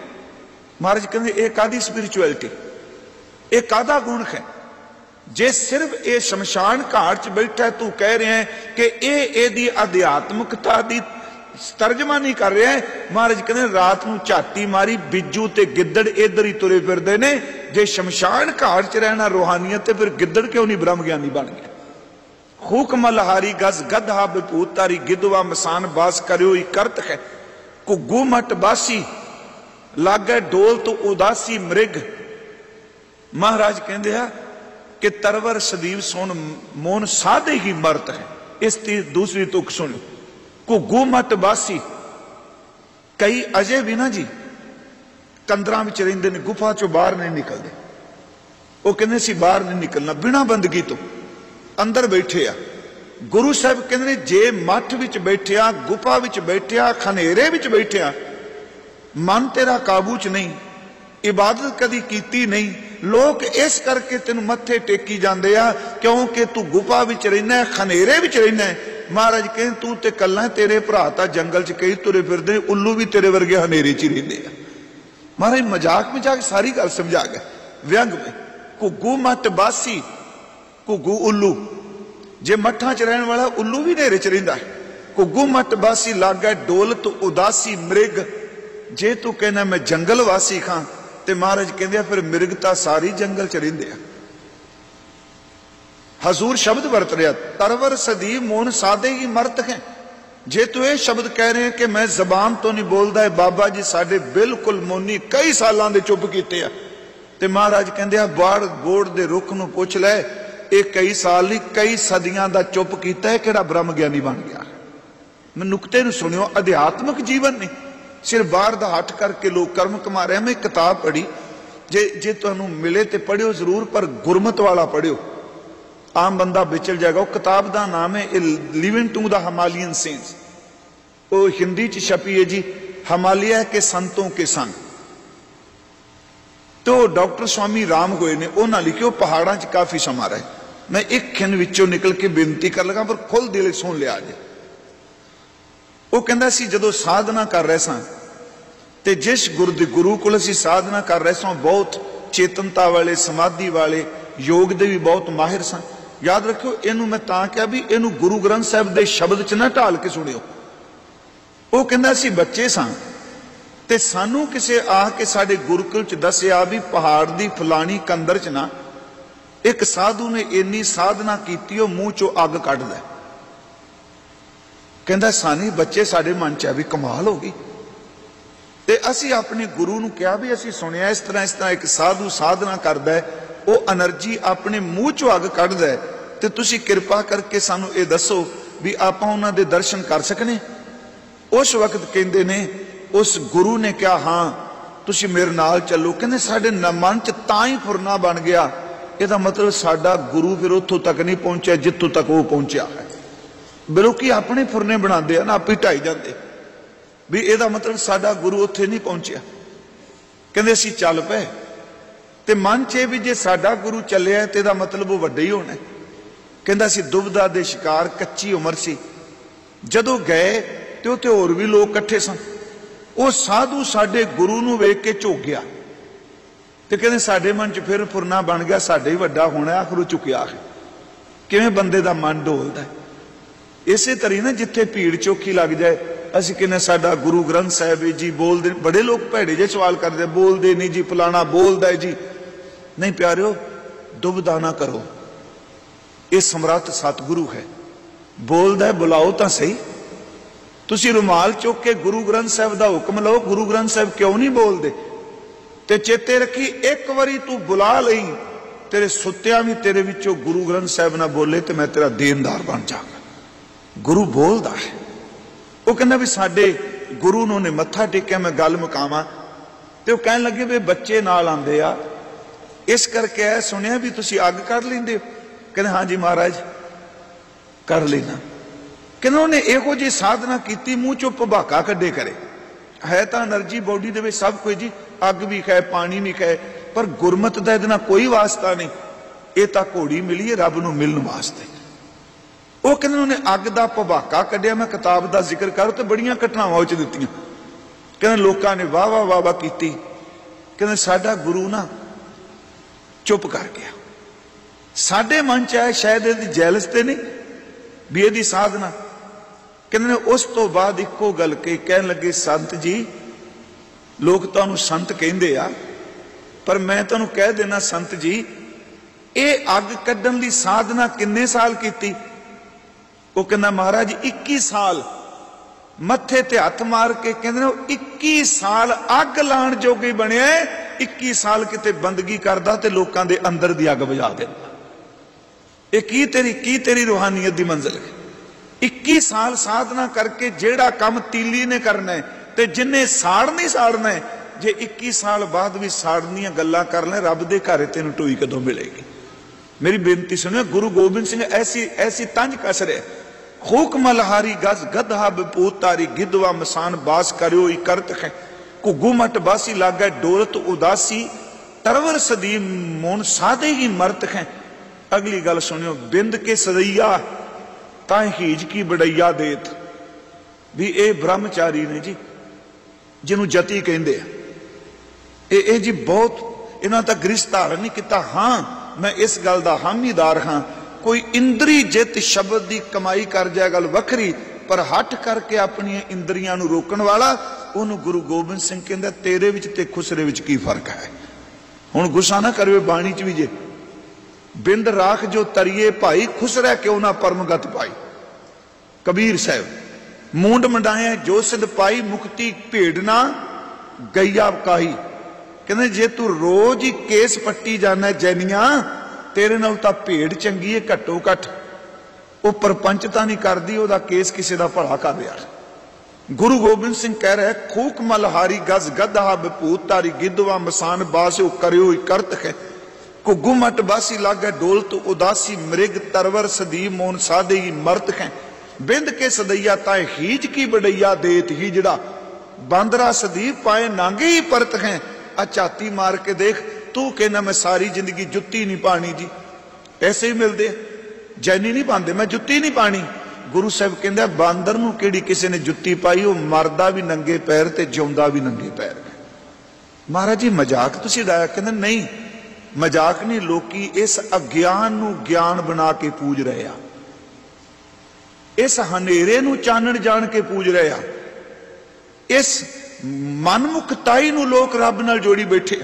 ਮਹਾਰਾਜ ਕਹਿੰਦੇ, ਇਹ ਕਾਦੀ ਸਪਿਰਚੁਅਲਿਟੀ ਇਹ ਕਾਦਾ ਗੁਣ ਹੈ? ਜੇ ਸਿਰਫ ਇਹ ਸ਼ਮਸ਼ਾਨ ਘਾਟ 'ਚ ਬੈਠਾ ਤੂੰ ਕਹਿ ਰਿਹਾ ਹੈ ਕਿ ਇਹ ਇਹਦੀ ਅਧਿਆਤਮਿਕਤਾ ਦੀ ਤਰਜਮਾ ਨਹੀਂ ਕਰ ਰਿਹਾ ਮਹਾਰਾਜ ਕਹਿੰਦੇ, ਰਾਤ ਨੂੰ ਝਾਤੀ ਮਾਰੀ, ਬਿੱਜੂ ਤੇ ਗਿੱਦੜ ਇਧਰ ਹੀ ਤੁਰੇ ਫਿਰਦੇ ਨੇ। ਜੇ ਸ਼ਮਸ਼ਾਨ ਘਾਟ 'ਚ ਰਹਿਣਾ ਰੋਹਾਨੀਅਤ ਤੇ ਫਿਰ ਗਿੱਦੜ ਕਿਉਂ ਨਹੀਂ ਬ੍ਰਹਮ ਗਿਆਨੀ ਬਣ ਗਿਆ? ਹੂਕ ਮਲਹਾਰੀ ਗਜ਼ ਗਧਾ ਬਪੂਤ ਤਾਰੀ ਗਿਦਵਾ ਮਸਾਨ ਬਾਸ ਕਰਿਓ ਹੀ ਕਰਤ ਹੈ। ਕੁੱਗੂ ਮਟ ਬਾਸੀ, ਲਾਗੇ ਡੋਲ ਤੋਂ ਉਦਾਸੀ ਮ੍ਰਿਗ। ਮਹਾਰਾਜ ਕਹਿੰਦੇ ਆ ਕਿ ਤਰਵਰ ਸਦੀਵ ਸੁਣ ਮੋਨ ਸਾਦੇ ਹੀ ਮਰਤ ਹੈ। ਇਸ ਦੀ ਦੂਸਰੀ ਤੁਕ ਸੁਣ ਘੁੱਗੂ ਮਟ ਬਾਸੀ, ਕਈ ਅਜੇ ਵੀ ਨਾ ਜੀ ਕੰਦਰਾਂ ਵਿੱਚ ਰਹਿੰਦੇ ਨੇ, ਗੁਫਾ ਚੋਂ ਬਾਹਰ ਨਹੀਂ ਨਿਕਲਦੇ। ਉਹ ਕਹਿੰਦੇ ਸੀ ਬਾਹਰ ਨਹੀਂ ਨਿਕਲਣਾ, ਬਿਨਾ ਬੰਦਗੀ ਤੋਂ। ਅੰਦਰ ਬੈਠੇ ਆ। ਗੁਰੂ ਸਾਹਿਬ ਕਹਿੰਦੇ ਨੇ, ਜੇ ਮੱਠ ਵਿੱਚ ਬੈਠਿਆ, ਗੁਫਾ ਵਿੱਚ ਬੈਠਿਆ, ਖਨੇਰੇ ਵਿੱਚ ਬੈਠਿਆ, ਮਨ ਤੇਰਾ ਕਾਬੂ 'ਚ ਨਹੀਂ, ਇਬਾਦਤ ਕਦੀ ਕੀਤੀ ਨਹੀਂ। ਲੋਕ ਇਸ ਕਰਕੇ ਤੈਨੂੰ ਮੱਥੇ ਟੇਕੀ ਜਾਂਦੇ ਆ, ਕਿਉਂਕਿ ਤੂੰ ਗੁਫਾ ਵਿੱਚ ਰਹਿਣਾ ਖਨੇਰੇ ਵਿੱਚ ਰਹਿਣਾ ਮਹਾਰਾਜ ਕਹਿੰਦੇ, ਤੂੰ ਤੇ ਕੱਲਾ ਤੇਰੇ ਭਰਾ ਤਾਂ ਜੰਗਲ 'ਚ ਕਈ ਤੁਰੇ ਫਿਰਦੇ ਉੱਲੂ ਵੀ ਤੇਰੇ ਵਰਗੇ ਹਨੇਰੇ 'ਚ ਹੀ ਰਹਿੰਦੇ ਆ। ਮਹਾਰਾਜ ਮਜ਼ਾਕ ਮਜ਼ਾਕ ਸਾਰੀ ਗੱਲ ਸਮਝਾ ਗਿਆ ਵਿਅੰਗ ਵਿੱਚ ਘੁੱਗੂ ਮੱਟ ਬਾਸੀ ਘੁੱਗੂ ਉੱਲੂ। ਜੇ ਮੱਠਾਂ 'ਚ ਰਹਿਣ ਵਾਲਾ ਉੱਲੂ ਵੀ ਹਨੇਰੇ 'ਚ ਰਹਿੰਦਾ ਹੈ। ਘੁੱਗੂ ਮੱਟ ਬਾਸੀ ਲਾਗੈ ਡੋਲਤ ਉਦਾਸੀ ਮ੍ਰਿਗ। ਜੇ ਤੂੰ ਕਹਿੰਦਾ ਮੈਂ ਜੰਗਲ ਵਾਸੀ ਖਾਂ, ਤੇ ਮਹਾਰਾਜ ਕਹਿੰਦੇ ਆ, ਫਿਰ ਮਿਰਗ ਤਾਂ ਸਾਰੀ ਜੰਗਲ 'ਚ ਰਹਿੰਦੇ ਆ। ਹਜ਼ੂਰ ਸ਼ਬਦ ਵਰਤ ਰਿਹਾ, ਤਰਵਰ ਸਦੀ ਮੋਨ ਸਾਦੇ ਹੀ ਮਰਤ ਹੈ। ਜੇ ਤੂੰ ਇਹ ਸ਼ਬਦ ਕਹਿ ਰਹੇ ਕਿ ਮੈਂ ਜ਼ਬਾਨ ਤੋਂ ਨਹੀਂ ਬੋਲਦਾ, ਇਹ ਬਾਬਾ ਜੀ ਸਾਡੇ ਬਿਲਕੁਲ ਮੋਨੀ ਕਈ ਸਾਲਾਂ ਦੇ ਚੁੱਪ ਕੀਤੇ ਆ। ਤੇ ਮਹਾਰਾਜ ਕਹਿੰਦੇ ਆ ਬਾੜ ਗੋੜ ਦੇ ਰੁੱਖ ਨੂੰ ਪੁੱਛ ਲੈ ਇਹ ਕਈ ਸਾਲ ਲਈ ਕਈ ਸਦੀਆਂ ਦਾ ਚੁੱਪ ਕੀਤਾ ਹੈ, ਕਿਹੜਾ ਬ੍ਰਹਮ ਗਿਆਨੀ ਬਣ ਗਿਆ। ਮੈਂ ਨੁਕਤੇ ਨੂੰ ਸੁਣਿਓ, ਅਧਿਆਤਮਿਕ ਜੀਵਨ ਨਹੀਂ। ਸਿਰ ਬਾਹਰ ਦਾ ਹੱਟ ਕਰਕੇ ਲੋਕ ਕਰਮ ਕਮਾ ਰਹੇ ਮੈਂ ਕਿਤਾਬ ਪੜ੍ਹੀ। ਜੇ ਜੇ ਤੁਹਾਨੂੰ ਮਿਲੇ ਤੇ ਪੜਿਓ ਜ਼ਰੂਰ, ਪਰ ਗੁਰਮਤ ਵਾਲਾ ਪੜਿਓ ਆਮ ਬੰਦਾ ਵਿਚਲ ਜਾਏਗਾ। ਉਹ ਕਿਤਾਬ ਦਾ ਨਾਮ ਹੈ living to the Himalayan sense ਉਹ ਹਿੰਦੀ ਚ ਛਪੀ ਹੈ ਜੀ, ਹਿਮਾਲਿਆ ਕੇ ਸੰਤੋਂ ਕੇ ਸੰਗ। ਤੋ ਡਾਕਟਰ ਸਵਾਮੀ ਰਾਮ ਹੋਏ ਨੇ। ਉਹਨਾਂ ਲਿਖਿਓ ਪਹਾੜਾਂ 'ਚ ਕਾਫੀ ਸਮਾਂ ਰਹੇ। ਮੈਂ ਇੱਕ ਖਿੰਨ ਵਿੱਚੋਂ ਨਿਕਲ ਕੇ ਬੇਨਤੀ ਕਰ ਲਗਾ, ਪਰ ਖੁੱਲ ਦਿਲ ਸੁਣ ਲਿਆ ਜੇ। ਉਹ ਕਹਿੰਦਾ ਸੀ, ਜਦੋਂ ਸਾਧਨਾ ਕਰ ਰਹੇ ਸਾਂ, ਤੇ ਜਿਸ ਗੁਰੂ ਦੇ ਗੁਰੂ ਕੋਲ ਅਸੀਂ ਸਾਧਨਾ ਕਰ ਰਹੇ ਸਾਂ, ਬਹੁਤ ਚੇਤਨਤਾ ਵਾਲੇ, ਸਮਾਧੀ ਵਾਲੇ, ਯੋਗ ਦੇ ਵੀ ਬਹੁਤ ਮਾਹਿਰ ਸਾਂ। ਯਾਦ ਰੱਖਿਓ, ਇਹਨੂੰ ਮੈਂ ਤਾਂ ਕਿਹਾ ਵੀ ਇਹਨੂੰ ਗੁਰੂ ਗ੍ਰੰਥ ਸਾਹਿਬ ਦੇ ਸ਼ਬਦ ਚ ਨਾ ਢਾਲ ਕੇ ਸੁਣਿਓ। ਉਹ ਕਹਿੰਦਾ ਸੀ, ਬੱਚੇ ਸਾਂ, ਤੇ ਸਾਨੂੰ ਕਿਸੇ ਆ ਕੇ ਸਾਡੇ ਗੁਰਕੁਲ ਚ ਦੱਸਿਆ ਵੀ ਪਹਾੜ ਦੀ ਫਲਾਣੀ ਕੰਦਰ ਚ ਨਾ ਇੱਕ ਸਾਧੂ ਨੇ ਇੰਨੀ ਸਾਧਨਾ ਕੀਤੀ, ਉਹ ਮੂੰਹ ਚੋਂ ਅੱਗ ਕੱਢਦਾ ਕਹਿੰਦਾ, ਸਾਨੀ, ਬੱਚੇ ਸਾਡੇ ਮਨ ਚ ਆ ਵੀ ਕਮਾਲ ਹੋ ਗਈ। ਤੇ ਅਸੀਂ ਆਪਣੇ ਗੁਰੂ ਨੂੰ ਕਿਹਾ ਵੀ ਅਸੀਂ ਸੁਣਿਆ, ਇਸ ਤਰ੍ਹਾਂ ਇਸ ਤਰ੍ਹਾਂ ਇੱਕ ਸਾਧੂ ਸਾਧਨਾ ਕਰਦਾ ਉਹ એનર્ਜੀ ਆਪਣੇ ਮੂੰਹ ਚੋਂ ਅੱਗ ਕੱਢਦਾ ਤੇ ਤੁਸੀਂ ਕਿਰਪਾ ਕਰਕੇ ਸਾਨੂੰ ਇਹ ਦੱਸੋ ਵੀ ਆਪਾਂ ਉਹਨਾਂ ਦੇ ਦਰਸ਼ਨ ਕਰ ਸਕਨੇ? ਉਸ ਵਕਤ ਕਹਿੰਦੇ ਨੇ, ਉਸ ਗੁਰੂ ਨੇ ਕਿਹਾ, ਹਾਂ, ਤੁਸੀਂ ਮੇਰੇ ਨਾਲ ਚੱਲੋ। ਕਹਿੰਦੇ, ਸਾਡੇ ਮਨ ਚ ਤਾਂ ਹੀ ਫੁਰਨਾ ਬਣ ਗਿਆ ਇਹਦਾ ਮਤਲਬ ਸਾਡਾ ਗੁਰੂ ਫਿਰ ਉੱਥੋਂ ਤੱਕ ਨਹੀਂ ਪਹੁੰਚਿਆ, ਜਿੱਥੋਂ ਤੱਕ ਉਹ ਪਹੁੰਚਿਆ ਹੈ। ਬਿਲੋਕੀ ਆਪਣੇ ਫੁਰਨੇ ਬਣਾਉਂਦੇ ਆ ਨਾ, ਆਪੇ ਢਾਈ ਜਾਂਦੇ। ਵੀ ਇਹਦਾ ਮਤਲਬ ਸਾਡਾ ਗੁਰੂ ਉੱਥੇ ਨਹੀਂ ਪਹੁੰਚਿਆ। ਕਹਿੰਦੇ ਅਸੀਂ ਚੱਲ ਪਏ। ਤੇ ਮਨ 'ਚ ਵੀ ਜੇ ਸਾਡਾ ਗੁਰੂ ਚੱਲਿਆ ਤੇ ਇਹਦਾ ਮਤਲਬ ਉਹ ਵੱਡਾ ਹੀ ਹੋਣਾ ਹੈ। ਕਹਿੰਦਾ ਸੀ ਦੁਬਦਾ ਦੇ ਸ਼ਿਕਾਰ, ਕੱਚੀ ਉਮਰ ਸੀ। ਜਦੋਂ ਗਏ, ਤੇ ਉੱਥੇ ਹੋਰ ਵੀ ਲੋਕ ਇਕੱਠੇ ਸਨ। ਉਹ ਸਾਧੂ ਸਾਡੇ ਗੁਰੂ ਨੂੰ ਵੇਖ ਕੇ ਝੁਕ ਗਿਆ। ਤੇ ਕਹਿੰਦੇ ਸਾਡੇ ਮਨ 'ਚ ਫਿਰ ਫੁਰਨਾ ਬਣ ਗਿਆ, ਸਾਡੇ ਹੀ ਵੱਡਾ ਹੋਣਾ, ਆਖਰ ਚੁੱਕਿਆ ਕਿਵੇਂ ਬੰਦੇ ਦਾ ਮਨ ਡੋਲਦਾ ਇਸੇ ਤਰ੍ਹਾਂ ਨਾ ਜਿੱਥੇ ਭੀੜ ਚੋਕੀ ਲੱਗ ਜਾਏ, ਅਸੀਂ ਕਹਿੰਦੇ ਸਾਡਾ ਗੁਰੂ ਗ੍ਰੰਥ ਸਾਹਿਬ ਜੀ ਬੋਲਦੇ ਬੜੇ ਲੋਕ ਭੈੜੇ ਜਿਹੇ ਸਵਾਲ ਕਰਦੇ ਬੋਲਦੇ ਨਹੀਂ ਜੀ, ਫਲਾਣਾ ਬੋਲਦਾ ਜੀ। ਨਹੀਂ ਪਿਆਰਿਓ ਦੁਬਦਾ ਨਾ ਕਰੋ। ਇਹ ਸਮਰੱਥ ਸਤਿਗੁਰੂ ਹੈ। ਬੋਲਦਾ ਬੁਲਾਓ ਤਾਂ ਸਹੀ। ਤੁਸੀਂ ਰੁਮਾਲ ਚੁੱਕ ਕੇ ਗੁਰੂ ਗ੍ਰੰਥ ਸਾਹਿਬ ਦਾ ਹੁਕਮ ਲਓ, ਗੁਰੂ ਗ੍ਰੰਥ ਸਾਹਿਬ ਕਿਉਂ ਨਹੀਂ ਬੋਲਦੇ? ਤੇ ਚੇਤੇ ਰੱਖੀ, ਇੱਕ ਵਾਰੀ ਤੂੰ ਬੁਲਾ ਲਈ, ਤੇਰੇ ਸੁੱਤਿਆਂ ਵੀ ਤੇਰੇ ਵਿੱਚੋਂ ਗੁਰੂ ਗ੍ਰੰਥ ਸਾਹਿਬ ਨਾ ਬੋਲੇ ਤੇ ਮੈਂ ਤੇਰਾ ਦੇਨਦਾਰ ਬਣ ਜਾਵਾਂ। ਗੁਰੂ ਬੋਲਦਾ ਹੈ। ਉਹ ਕਹਿੰਦਾ ਵੀ ਸਾਡੇ ਗੁਰੂ ਨੂੰ ਨੇ ਮੱਥਾ ਟੇਕਿਆ, ਮੈਂ ਗੱਲ ਮੁਕਾਵਾਂ। ਤੇ ਉਹ ਕਹਿਣ ਲੱਗੇ ਵੀ ਬੱਚੇ ਨਾਲ ਆਂਦੇ ਆ। ਇਸ ਕਰਕੇ ਐ ਸੁਣਿਆ ਵੀ ਤੁਸੀਂ ਅੱਗ ਕਰ ਲੈਂਦੇ ਹੋ। ਕਹਿੰਦੇ, ਹਾਂਜੀ ਮਹਾਰਾਜ, ਕਰ ਲੈਣਾ ਕਿਨੋਂ ਨੇ ਇਹੋ ਜੀ ਸਾਧਨਾ ਕੀਤੀ, ਮੂੰਹ ਚੋਂ ਭਬਾਕਾ ਕੱਢੇ ਕਰੇ। ਹੈ ਤਾਂ એનર્ਜੀ ਬੋਡੀ ਦੇ ਵਿੱਚ ਸਭ ਕੁਝ ਜੀ। ਅੱਗ ਵੀ ਖਾਏ ਪਾਣੀ ਵੀ ਖਾਏ ਪਰ ਗੁਰਮਤ ਦਾ ਇਹਦੇ ਨਾਲ ਕੋਈ ਵਾਸਤਾ ਨਹੀਂ। ਇਹ ਤਾਂ ਘੋੜੀ ਮਿਲੀ ਹੈ, ਰੱਬ ਨੂੰ ਮਿਲਣ ਵਾਸਤੇ। ਉਹ ਕਹਿੰਦੇ ਉਹਨੇ ਅੱਗ ਦਾ ਭਵਾਕਾ ਕੱਢਿਆ, ਮੈਂ ਕਿਤਾਬ ਦਾ ਜ਼ਿਕਰ ਕਰ ਤੇ ਬੜੀਆਂ ਘਟਨਾਵਾਂ ਉਹ ਚ ਦਿੱਤੀਆਂ। ਕਹਿੰਦੇ ਲੋਕਾਂ ਨੇ ਵਾਹ ਵਾਹ ਵਾਹ ਵਾਹ ਕੀਤੀ। ਕਹਿੰਦੇ ਸਾਡਾ ਗੁਰੂ ਨਾ ਚੁੱਪ ਕਰ ਗਿਆ। ਸਾਡੇ ਮਨ ਚ ਆਇਆ ਸ਼ਾਇਦ ਇਹਦੀ ਜੈਲਸ ਤੇ ਨਹੀਂ, ਵੀ ਇਹਦੀ ਸਾਧਨਾ। ਕਹਿੰਦੇ ਨੇ ਉਸ ਤੋਂ ਬਾਅਦ ਇੱਕੋ ਗੱਲ ਕੇ ਕਹਿਣ ਲੱਗੇ, ਸੰਤ ਜੀ ਲੋਕ ਤੁਹਾਨੂੰ ਸੰਤ ਕਹਿੰਦੇ ਆ, ਪਰ ਮੈਂ ਤੁਹਾਨੂੰ ਕਹਿ ਦੇਣਾ ਸੰਤ ਜੀ, ਇਹ ਅੱਗ ਕੱਢਣ ਦੀ ਸਾਧਨਾ ਕਿੰਨੇ ਸਾਲ ਕੀਤੀ? ਉਹ ਕਹਿੰਦਾ ਮਹਾਰਾਜ 21 ਸਾਲ। ਮੱਥੇ ਤੇ ਹੱਥ ਮਾਰ ਕੇ ਕਹਿੰਦੇ ਨੇ, ਉਹ 21 ਸਾਲ ਅੱਗ ਲਾਣ ਜੋਗੀ ਬਣਿਆ ਹੈ। 21 ਸਾਲ ਕਿਤੇ ਬੰਦਗੀ ਕਰਦਾ ਤੇ ਲੋਕਾਂ ਦੇ ਅੰਦਰ ਦੀ ਅੱਗ ਬੁਝਾ ਦਿੰਦਾ। ਇਹ ਕੀ ਤੇਰੀ ਕੀ ਤੇਰੀ ਰੂਹਾਨੀਅਤ ਦੀ ਮੰਜ਼ਿਲ ਹੈ? 21 ਸਾਲ ਸਾਧਨਾ ਕਰਕੇ ਜਿਹੜਾ ਕੰਮ ਤੀਲੀ ਨੇ ਕਰਨਾ ਹੈ ਤੇ ਜਿੰਨੇ ਸਾੜ ਨਹੀਂ ਸਾੜਨਾ ਹੈ, ਜੇ 21 ਸਾਲ ਬਾਅਦ ਵੀ ਸਾੜਨੀਆਂ ਗੱਲਾਂ ਕਰ ਲੈ, ਰੱਬ ਦੇ ਘਰ ਤੈਨੂੰ ਟੋਈ ਕਦੋਂ ਮਿਲੇਗੀ? ਮੇਰੀ ਬੇਨਤੀ ਸੁਣਿਓ, ਗੁਰੂ ਗੋਬਿੰਦ ਸਿੰਘ ਐਸੀ ਐਸੀ ਤੰਜ ਕਸ ਰਿਹਾ ਖੂਕ ਮਲਹਾਰੀ ਗਜ਼ ਗਧਾ ਬਪੂਤ ਤਾਰੀ ਗਿੱਦਵਾ ਮਸਾਨ ਬਾਸ ਕਰਿਓ, ਈ ਕਰਤ ਹੈ ਘੁੱਗੂ ਮਟ ਬਾਸੀ ਲਾਗੈ, ਡੋਲਤ ਉਦਾਸੀ। ਤਰਵਰ ਸਦੀ ਮੋਨ ਸਾਦੇ ਹੀ ਮਰਤ ਹੈ ਅਗਲੀ ਗੱਲ ਸੁਣਿਓ, ਬਿੰਦ ਕੇ ਸਦਈਆ, ਤਾਂ ਹੀਜ ਕੀ ਬੜਈਆ ਦੇਤ। ਵੀ ਇਹ ਬ੍ਰਹਮਚਾਰੀ ਨੇ ਜੀ ਜਿਹਨੂੰ ਜਤੀ ਕਹਿੰਦੇ ਆ। ਇਹ ਇਹ ਜੀ ਬਹੁਤ ਇਹਨਾਂ ਤਾਂ ਗ੍ਰਿਸ਼ ਧਾਰਨ ਨਹੀਂ ਕੀਤਾ। ਹਾਂ, ਮੈਂ ਇਸ ਗੱਲ ਦਾ ਹਾਮੀਦਾਰ ਹਾਂ। ਕੋਈ ਇੰਦਰੀ ਜਿੱਤ ਸ਼ਬਦ ਦੀ ਕਮਾਈ ਕਰ ਜਾਏ ਗੱਲ ਵੱਖਰੀ, ਪਰ ਹੱਠ ਕਰਕੇ ਆਪਣੀਆਂ ਇੰਦਰੀਆਂ ਨੂੰ ਰੋਕਣ ਵਾਲਾ, ਉਹਨੂੰ ਗੁਰੂ ਗੋਬਿੰਦ ਸਿੰਘ ਕਹਿੰਦਾ ਤੇਰੇ ਵਿੱਚ ਤੇ ਖੁਸਰੇ ਵਿੱਚ ਕੀ ਫ਼ਰਕ ਹੈ? ਹੁਣ ਗੁੱਸਾ ਨਾ ਕਰਿਓ ਬਾਣੀ ਚ ਵੀ ਜੇ। ਬਿੰਦ ਰਾਖ ਜੋ ਤਰੀਏ ਭਾਈ, ਖੁਸਰਾ ਕਿਉਂ ਨਾ ਪਰਮਗਤ ਪਾਈ ਕਬੀਰ ਸਾਹਿਬ ਮੂੰਡ ਮੰਡਾਇਆ ਜੋ ਸਿਧ ਪਾਈ, ਮੁਕਤੀ ਭੇੜ ਨਾ, ਗਈਆ ਕਾਹੀ। ਕਹਿੰਦੇ, ਜੇ ਤੂੰ ਰੋਜ਼ ਹੀ ਕੇਸ ਪੱਟੀ ਜਾਣਾ ਜੈਨੀਆਂ, ਤੇਰੇ ਨਾਲ ਤਾਂ ਭੇੜ ਚੰਗੀ ਏ ਘੱਟੋ ਘੱਟ। ਉਹ ਪਰਪੰਚ ਤਾਂ ਨਹੀਂ ਕਰਦੀ, ਉਹਦਾ ਕੇਸ ਕਿਸੇ ਦਾ ਭਲਾ ਕਰ ਯਾਰ ਗੁਰੂ ਗੋਬਿੰਦ ਸਿੰਘ ਕਹਿ ਰਿਹਾ ਖੂਕ ਮਲਹਾਰੀ ਗਜ਼ ਗਧਾ ਬਪੂਤ, ਤਾਰੀ ਗਿੱਦਵਾ ਮਸਾਨ ਬਾਸਿਓ ਕਰਿਓ ਹੀ ਕਰਤ ਹੈ ਘੁੱਗੂ ਮਟ ਬਾਸੀ ਲਾਗੇ ਡੋਲਤ ਉਦਾਸੀ ਮ੍ਰਿਗ ਤਰਵਰ ਸਦੀ ਮੋਨ ਸਾਦੇ ਹੀ ਮਰਤ ਹੈ ਬਿੰਦ ਕੇ ਸਦਈਆ ਤਾਂ ਹੀਜ ਕੀ ਬੜਈਆ ਦੇਤ ਹੀ ਜਿਹੜਾ। ਬਾਂਦਰਾ ਸਦੀਪ ਪਾਏ ਨਾਂਗੇ ਹੀ ਪਰਤ ਹੈ। ਆ ਝਾਤੀ ਮਾਰ ਕੇ ਦੇਖ, ਤੂੰ ਕਹਿੰਦਾ ਮੈਂ ਸਾਰੀ ਜ਼ਿੰਦਗੀ ਜੁੱਤੀ ਨਹੀਂ ਪਾਣੀ ਜੀ। ਪੈਸੇ ਹੀ ਮਿਲਦੇ ਜੈਨੀ ਨਹੀਂ ਪਾਉਂਦੇ, ਮੈਂ ਜੁੱਤੀ ਨਹੀਂ ਪਾਣੀ। ਗੁਰੂ ਸਾਹਿਬ ਕਹਿੰਦਾ ਬਾਂਦਰ ਨੂੰ ਕਿਹੜੀ ਕਿਸੇ ਨੇ ਜੁੱਤੀ ਪਾਈ, ਉਹ ਮਰਦਾ ਵੀ ਨੰਗੇ ਪੈਰ ਤੇ ਜਿਉਂਦਾ ਵੀ ਨੰਗੇ ਪੈਰ। ਮਹਾਰਾਜ ਜੀ, ਮਜ਼ਾਕ ਤੁਸੀਂ ਡਾਇਆ ਕਹਿੰਦੇ ਨਹੀਂ। ਮਜ਼ਾਕ ਨਹੀਂ, ਲੋਕੀ ਇਸ ਅਗਿਆਨ ਨੂੰ ਗਿਆਨ ਬਣਾ ਕੇ ਪੂਜ ਰਹੇ ਆ। ਇਸ ਹਨੇਰੇ ਨੂੰ ਚਾਨਣ ਜਾਣ ਕੇ ਪੂਜ ਰਹੇ ਆ। ਇਸ ਮਨਮੁਖਤਾਈ ਨੂੰ ਲੋਕ ਰੱਬ ਨਾਲ ਜੋੜੀ ਬੈਠੇ